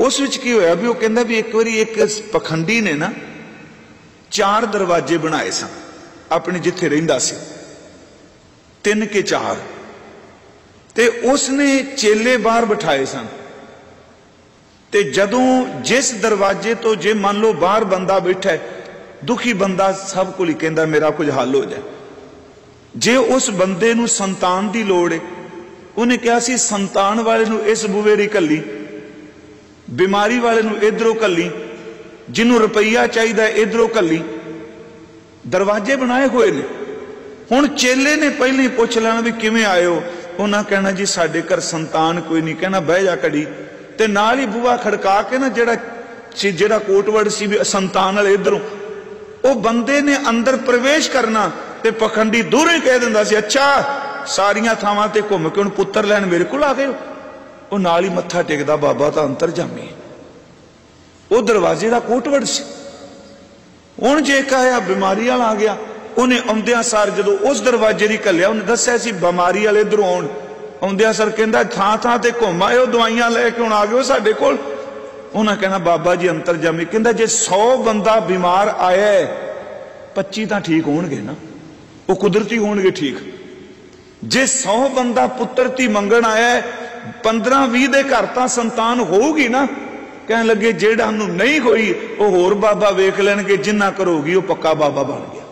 ਉਸ ਵਿੱਚ ਕੀ ਹੋਇਆ ਵੀ ਉਹ ਕਹਿੰਦਾ ਵੀ ਇੱਕ ਵਾਰੀ ਇੱਕ ਪਖੰਡੀ ਨੇ ਨਾ ਚਾਰ ਦਰਵਾਜ਼ੇ ਬਣਾਏ ਸਨ। ਆਪਣੇ ਜਿੱਥੇ ਰਹਿੰਦਾ ਸੀ। ਤਿੰਨ ਕੇ ਚਾਰ। ਤੇ ਉਸ ਨੇ ਚੇਲੇ ਬਾਹਰ ਬਿਠਾਏ ਸਨ। ਤੇ ਜਦੋਂ ਜਿਸ ਦਰਵਾਜ਼ੇ ਤੋਂ ਜੇ ਮੰਨ ਲਓ ਬਾਹਰ ਬੰਦਾ ਬੈਠਾ ਦੁਖੀ ਬੰਦਾ ਸਭ ਕੋਲ ਹੀ ਕਹਿੰਦਾ, ਮੇਰਾ ਕੁਝ ਹੱਲ ਹੋ ਜਾਏ। ਜੇ ਉਸ ਬੰਦੇ ਨੂੰ ਸੰਤਾਨ ਦੀ ਲੋੜ ਹੈ ਉਹਨੇ ਕਿਹਾ ਸੀ, ਸੰਤਾਨ ਵਾਲੇ ਨੂੰ ਇਸ ਬੂਵੇ ਦੀ ਕੱਲੀ ਬਿਮਾਰੀ ਵਾਲੇ ਨੂੰ ਇਧਰੋਂ ਕੱਲੀ ਜਿਹਨੂੰ ਰੁਪਈਆ ਚਾਹੀਦਾ ਇਧਰੋਂ ਕੱਲੀ ਦਰਵਾਜ਼ੇ ਬਣਾਏ ਹੋਏ ਨੇ। ਹੁਣ ਚੇਲੇ ਨੇ ਪਹਿਲਾਂ ਹੀ ਪੁੱਛ ਲੈਣਾ ਵੀ ਕਿਵੇਂ ਆਇਓ ਉਹਨਾਂ ਕਹਿਣਾ, ਜੀ, ਸਾਡੇ ਘਰ ਸੰਤਾਨ ਕੋਈ ਨਹੀਂ। ਕਹਿਣਾ, ਬਹਿ ਜਾ ਘੜੀ। ਤੇ ਨਾਲ ਹੀ ਬੂਆ ਖੜਕਾ ਕੇ ਨਾ ਜਿਹੜਾ ਸੀ, ਜਿਹੜਾ ਕੋਟਵਰਡ ਸੀ ਵੀ ਸੰਤਾਨ ਵਾਲੇ ਇਧਰੋਂ, ਉਹ ਬੰਦੇ ਨੇ ਅੰਦਰ ਪ੍ਰਵੇਸ਼ ਕਰਨਾ ਤੇ ਪਖੰਡੀ ਦੂਰੋਂ ਹੀ ਕਹਿ ਦਿੰਦਾ ਸੀ, ਅੱਛਾ, ਸਾਰੀਆਂ ਥਾਵਾਂ ਤੇ ਘੁੰਮ ਕੇ ਹੁਣ ਪੁੱਤਰ ਲੈਣ ਮੇਰੇ ਕੋਲ ਆ ਗਏ ਉਹ ਨਾਲ ਹੀ ਮੱਥਾ ਟੇਕਦਾ, ਬਾਬਾ, ਤਾਂ ਅੰਤਰ ਜਾਮੀ ਉਹ ਦਰਵਾਜ਼ੇ ਦਾ ਕੋਟਵਰਡ ਸੀ। ਹੁਣ ਜੇ ਕਹਾਇਆ ਬਿਮਾਰੀ ਵਾਲਾ ਆ ਗਿਆ, ਉਹਨੇ ਆਉਂਦਿਆਂ ਸਾਰ ਜਦੋਂ ਉਸ ਦਰਵਾਜ਼ੇ ਦੀ ਕੱਲਿਆ ਉਹਨੇ ਦੱਸਿਆ ਸੀ, ਬਿਮਾਰੀ ਵਾਲੇ ਇਧਰੋਂ ਆਉਣ। ਆਉਂਦਿਆਂ ਸਰ ਕਹਿੰਦਾ, ਥਾਂ ਥਾਂ ਤੇ ਘੁੰਮ ਆਇਓ, ਦਵਾਈਆਂ ਲੈ ਕੇ ਹੁਣ ਆ ਗਿਓ ਸਾਡੇ ਕੋਲ। ਉਹਨਾਂ ਕਹਿਣਾ, ਬਾਬਾ ਜੀ, ਅੰਤਰ ਜਾਮੀ। ਕਹਿੰਦਾ, ਜੇ 100 ਬੰਦਾ ਬਿਮਾਰ ਆਇਆ 25 ਤਾਂ ਠੀਕ ਹੋਣਗੇ ਨਾ। ਉਹ ਕੁਦਰਤੀ ਹੋਣਗੇ ਠੀਕ। ਜੇ 100 ਬੰਦਾ ਪੁੱਤਰ ਪੁੱਤਰਤੀ ਮੰਗਣ ਆਇਆ 15 20 ਦੇ ਘਰ ਤਾਂ ਸੰਤਾਨ ਹੋਊਗੀ ਨਾ। ਕਹਿਣ ਲੱਗੇ, ਜਿਹੜਾ ਨੂੰ ਨਹੀਂ ਹੋਈ ਉਹ ਹੋਰ ਬਾਬਾ ਵੇਖ ਲੈਣਗੇ, ਜਿੰਨਾ ਕਰੋਗੀ ਉਹ ਪੱਕਾ ਬਾਬਾ ਬਣ ਗਿਆ।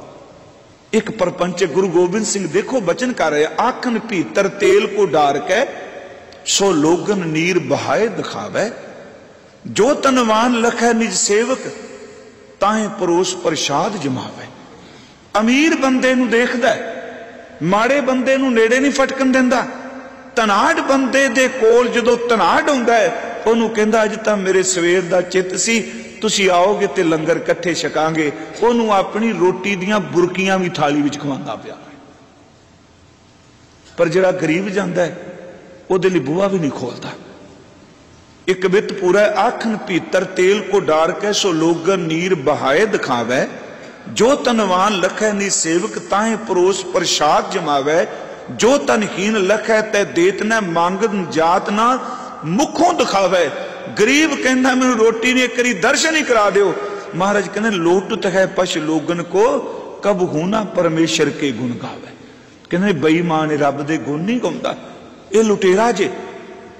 ਇੱਕ ਪਰਪੰਚ ਗੁਰੂ ਗੋਬਿੰਦ ਸਿੰਘ, ਦੇਖੋ ਬਚਨ ਕਰ ਰਿਹਾ, ਆਖਣ ਭੀਤਰ ਤੇਲ ਕੋ ਡਾਰ ਕੇ, ਸੋ ਲੋਗਨ ਨੀਰ ਬਹਾਏ ਦਿਖਾਵੇ। ਜੋ ਤਨਵਾਨ ਲਖੈ ਨਿਜ ਸੇਵਕ, ਤਾਹੇ ਪਰੋਸ ਪ੍ਰਸ਼ਾਦ ਜਮਾਵੇ। ਅਮੀਰ ਬੰਦੇ ਨੂੰ ਦੇਖਦਾ ਮਾੜੇ ਬੰਦੇ ਨੂੰ ਨੇੜੇ ਨਹੀਂ ਫਟਕਣ ਦਿੰਦਾ। ਤਨਾੜ ਬੰਦੇ ਦੇ ਕੋਲ ਜਦੋਂ ਤਨਾੜ ਹੁੰਦਾ ਹੈ ਉਹਨੂੰ ਕਹਿੰਦਾ, ਅੱਜ ਤਾਂ ਮੇਰੇ ਸਵੇਰ ਦਾ ਚਿੱਤ ਸੀ, ਤੁਸੀਂ ਆਓਗੇ ਤੇ ਲੰਗਰ ਇਕੱਠੇ ਛਕਾਂਗੇ। ਉਹਨੂੰ ਆਪਣੀ ਰੋਟੀ ਦੀਆਂ ਬੁਰਕੀਆਂ ਵੀ ਥਾਲੀ ਵਿੱਚ ਖਵਾਉਂਦਾ ਪਿਆ। ਪਰ ਜਿਹੜਾ ਗਰੀਬ ਜਾਂਦਾ ਹੈ, ਉਹਦੇ ਲਈ ਬੂਹਾ ਵੀ ਨਹੀਂ ਖੋਲਦਾ। ਇੱਕ ਬਿੱਤ ਪੂਰਾ ਆਖਨ ਭੀਤਰ ਤੇਲ ਕੋ ਡਾਰ ਕੇ ਸੋ ਲੋਗਨ ਨੀਰ ਬਹਾਏ ਦਿਖਾਵੇ। ਜੋ ਤਨਵਾਨ ਲਖੈ ਨੀ ਸੇਵਕ, ਤਾਹੇ ਪਰੋਸ ਪ੍ਰਸ਼ਾਦ ਜਮਾਵੇ। ਜੋ ਤਨਹੀਨ ਲਖੈ, ਤੇ ਦੇਤ ਨਾ ਮੰਗਨ ਜਾਤ ਨਾ ਮੁਖੋਂ ਦਿਖਾਵੇ। ਗਰੀਬ ਕਹਿੰਦਾ, ਮੈਨੂੰ ਰੋਟੀ ਨੇ ਕਰੀ ਦਰਸ਼ਨ ਹੀ ਕਰਾ ਦਿਓ। ਮਹਾਰਾਜ ਕਹਿੰਦੇ ਲੋਟਤ ਹੈ ਪਸ਼ ਲੋਗਨ ਕੋ, ਕਬ ਹੂਨਾ ਪਰਮੇਸ਼ਰ ਕੇ ਗੁਣ ਗਾਵੇ। ਕਹਿੰਦੇ, ਬੇਈਮਾਨ ਰੱਬ ਦੇ ਗੁਣ ਨਹੀਂ ਗਾਉਂਦਾ। ਇਹ ਲੁਟੇਰਾ ਜੇ।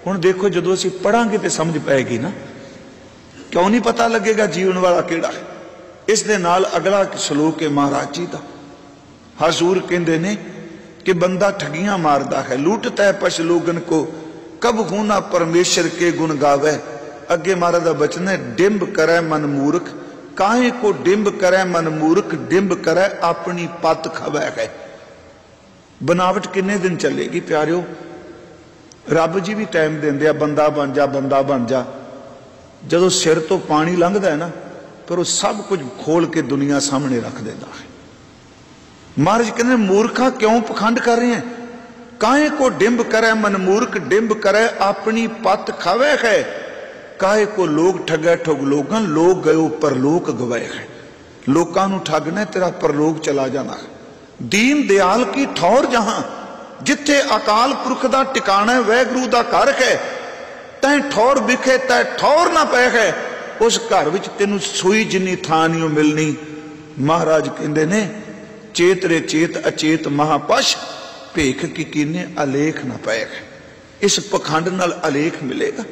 ਹੁਣ ਦੇਖੋ, ਜਦੋਂ ਅਸੀਂ ਪੜਾਂਗੇ ਤੇ ਸਮਝ ਪਏਗੀ ਨਾ। ਕਿਉਂ ਨਹੀਂ ਪਤਾ ਲੱਗੇਗਾ ਜੀਵਨ ਵਾਲਾ ਕਿਹੜਾ ਹੈ? ਇਸ ਦੇ ਨਾਲ ਅਗਲਾ ਸ਼ਲੋਕ ਹੈ ਮਹਾਰਾਜ ਜੀ ਦਾ। ਹਜ਼ੂਰ ਕਹਿੰਦੇ ਨੇ ਕਿ ਬੰਦਾ ਠਗੀਆਂ ਮਾਰਦਾ ਹੈ। ਲੁੱਟਤਾ ਹੈ ਪਸ਼ ਲੋਗਨ ਕੋ ਕਬ ਹੂਨਾ ਪਰਮੇਸ਼ਰ ਕੇ ਗੁਣ ਗਾਵੇ ਅੱਗੇ ਮਹਾਰਾਜ ਦਾ ਬਚਨ ਹੈ ਡਿੰਬ ਕਰੈ ਮਨ ਮੂਰਖ ਕਾਹੇ ਕੋ ਡਿੰਬ ਕਰੈ ਮਨ ਮੂਰਖ ਡਿੰਬ ਕਰੈ ਆਪਣੀ ਪਤ ਖਵੈ ਹੈ ਬਨਾਵਟ ਕਿੰਨੇ ਦਿਨ ਚੱਲੇਗੀ ਪਿਆਰਿਓ ਰੱਬ ਜੀ ਵੀ ਟਾਈਮ ਦਿੰਦੇ ਆ ਬੰਦਾ ਬਣ ਜਾ ਬੰਦਾ ਬਣ ਜਾ ਜਦੋਂ ਸਿਰ ਤੋਂ ਪਾਣੀ ਲੰਘਦਾ ਹੈ ਨਾ ਪਰ ਉਹ ਸਭ ਕੁਝ ਖੋਲ ਕੇ ਦੁਨੀਆ ਸਾਹਮਣੇ ਰੱਖ ਦਿੰਦਾ ਹੈ ਮਹਾਰਾਜ ਕਹਿੰਦੇ ਮੂਰਖਾ ਕਿਉਂ ਪਖੰਡ ਕਰ ਰਹੇ ਹੈ ਕਾਹੇ ਕੋ ਡਿੰਬ ਕਰੈ ਮਨ ਮੂਰਖ, ਡਿੰਬ ਕਰੈ ਆਪਣੀ ਪਤ ਖਾਵੇ ਹੈ। ਕਾਹੇ ਕੋ ਲੋਕ ਠਗੈ ਠਗ ਲੋਕਾਂ ਲੋਕ ਗਇਓ ਪਰਲੋਕ ਗਵਾਏ ਹੈ। ਲੋਕਾਂ ਨੂੰ ਠੱਗਣਾ ਤੇਰਾ ਪਰਲੋਕ ਚਲਾ ਜਾਣਾ ਦੀਨ ਦਿਆਲ ਕੀ ਠੌਰ ਜਹਾਂ, ਜਿੱਥੇ ਅਕਾਲ ਪੁਰਖ ਦਾ ਟਿਕਾਣਾ ਹੈ ਵੈਗਰੂ ਦਾ ਘਰ ਹੈ। ਤੈਂ ਠੌਰ ਵਿਖੇ, ਤੈ ਠੌਰ ਨਾ ਪੈ ਹੈ। ਉਸ ਘਰ ਵਿੱਚ ਤੈਨੂੰ ਸੂਈ ਜਿੰਨੀ ਥਾਂ ਨਹੀਂ ਮਿਲਣੀ। ਮਹਾਰਾਜ ਕਹਿੰਦੇ ਨੇ ਚੇਤ ਰੇ ਚੇਤ ਅਚੇਤ ਮਹਾਪਸ਼ ਭੇਖ ਕੀ ਕੀਨੇ ਅਲੇਖ ਨਾ ਪਏ ਇਸ ਪਖੰਡ ਨਾਲ ਅਲੇਖ ਮਿਲੇਗਾ।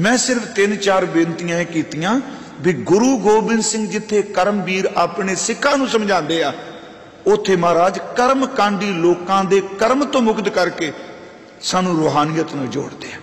ਮੈਂ ਸਿਰਫ ਤਿੰਨ ਚਾਰ ਬੇਨਤੀਆਂ ਕੀਤੀਆਂ ਵੀ ਗੁਰੂ ਗੋਬਿੰਦ ਸਿੰਘ ਜਿੱਥੇ ਕਰਮਵੀਰ ਆਪਣੇ ਸਿੱਖਾਂ ਨੂੰ ਸਮਝਾਉਂਦੇ ਆ, ਉੱਥੇ ਮਹਾਰਾਜ ਕਰਮ ਕਾਂਡੀ ਲੋਕਾਂ ਦੇ ਕਰਮ ਤੋਂ ਮੁਕਤ ਕਰਕੇ ਸਾਨੂੰ ਰੂਹਾਨੀਅਤ ਨੂੰ ਜੋੜਦੇ ਆ।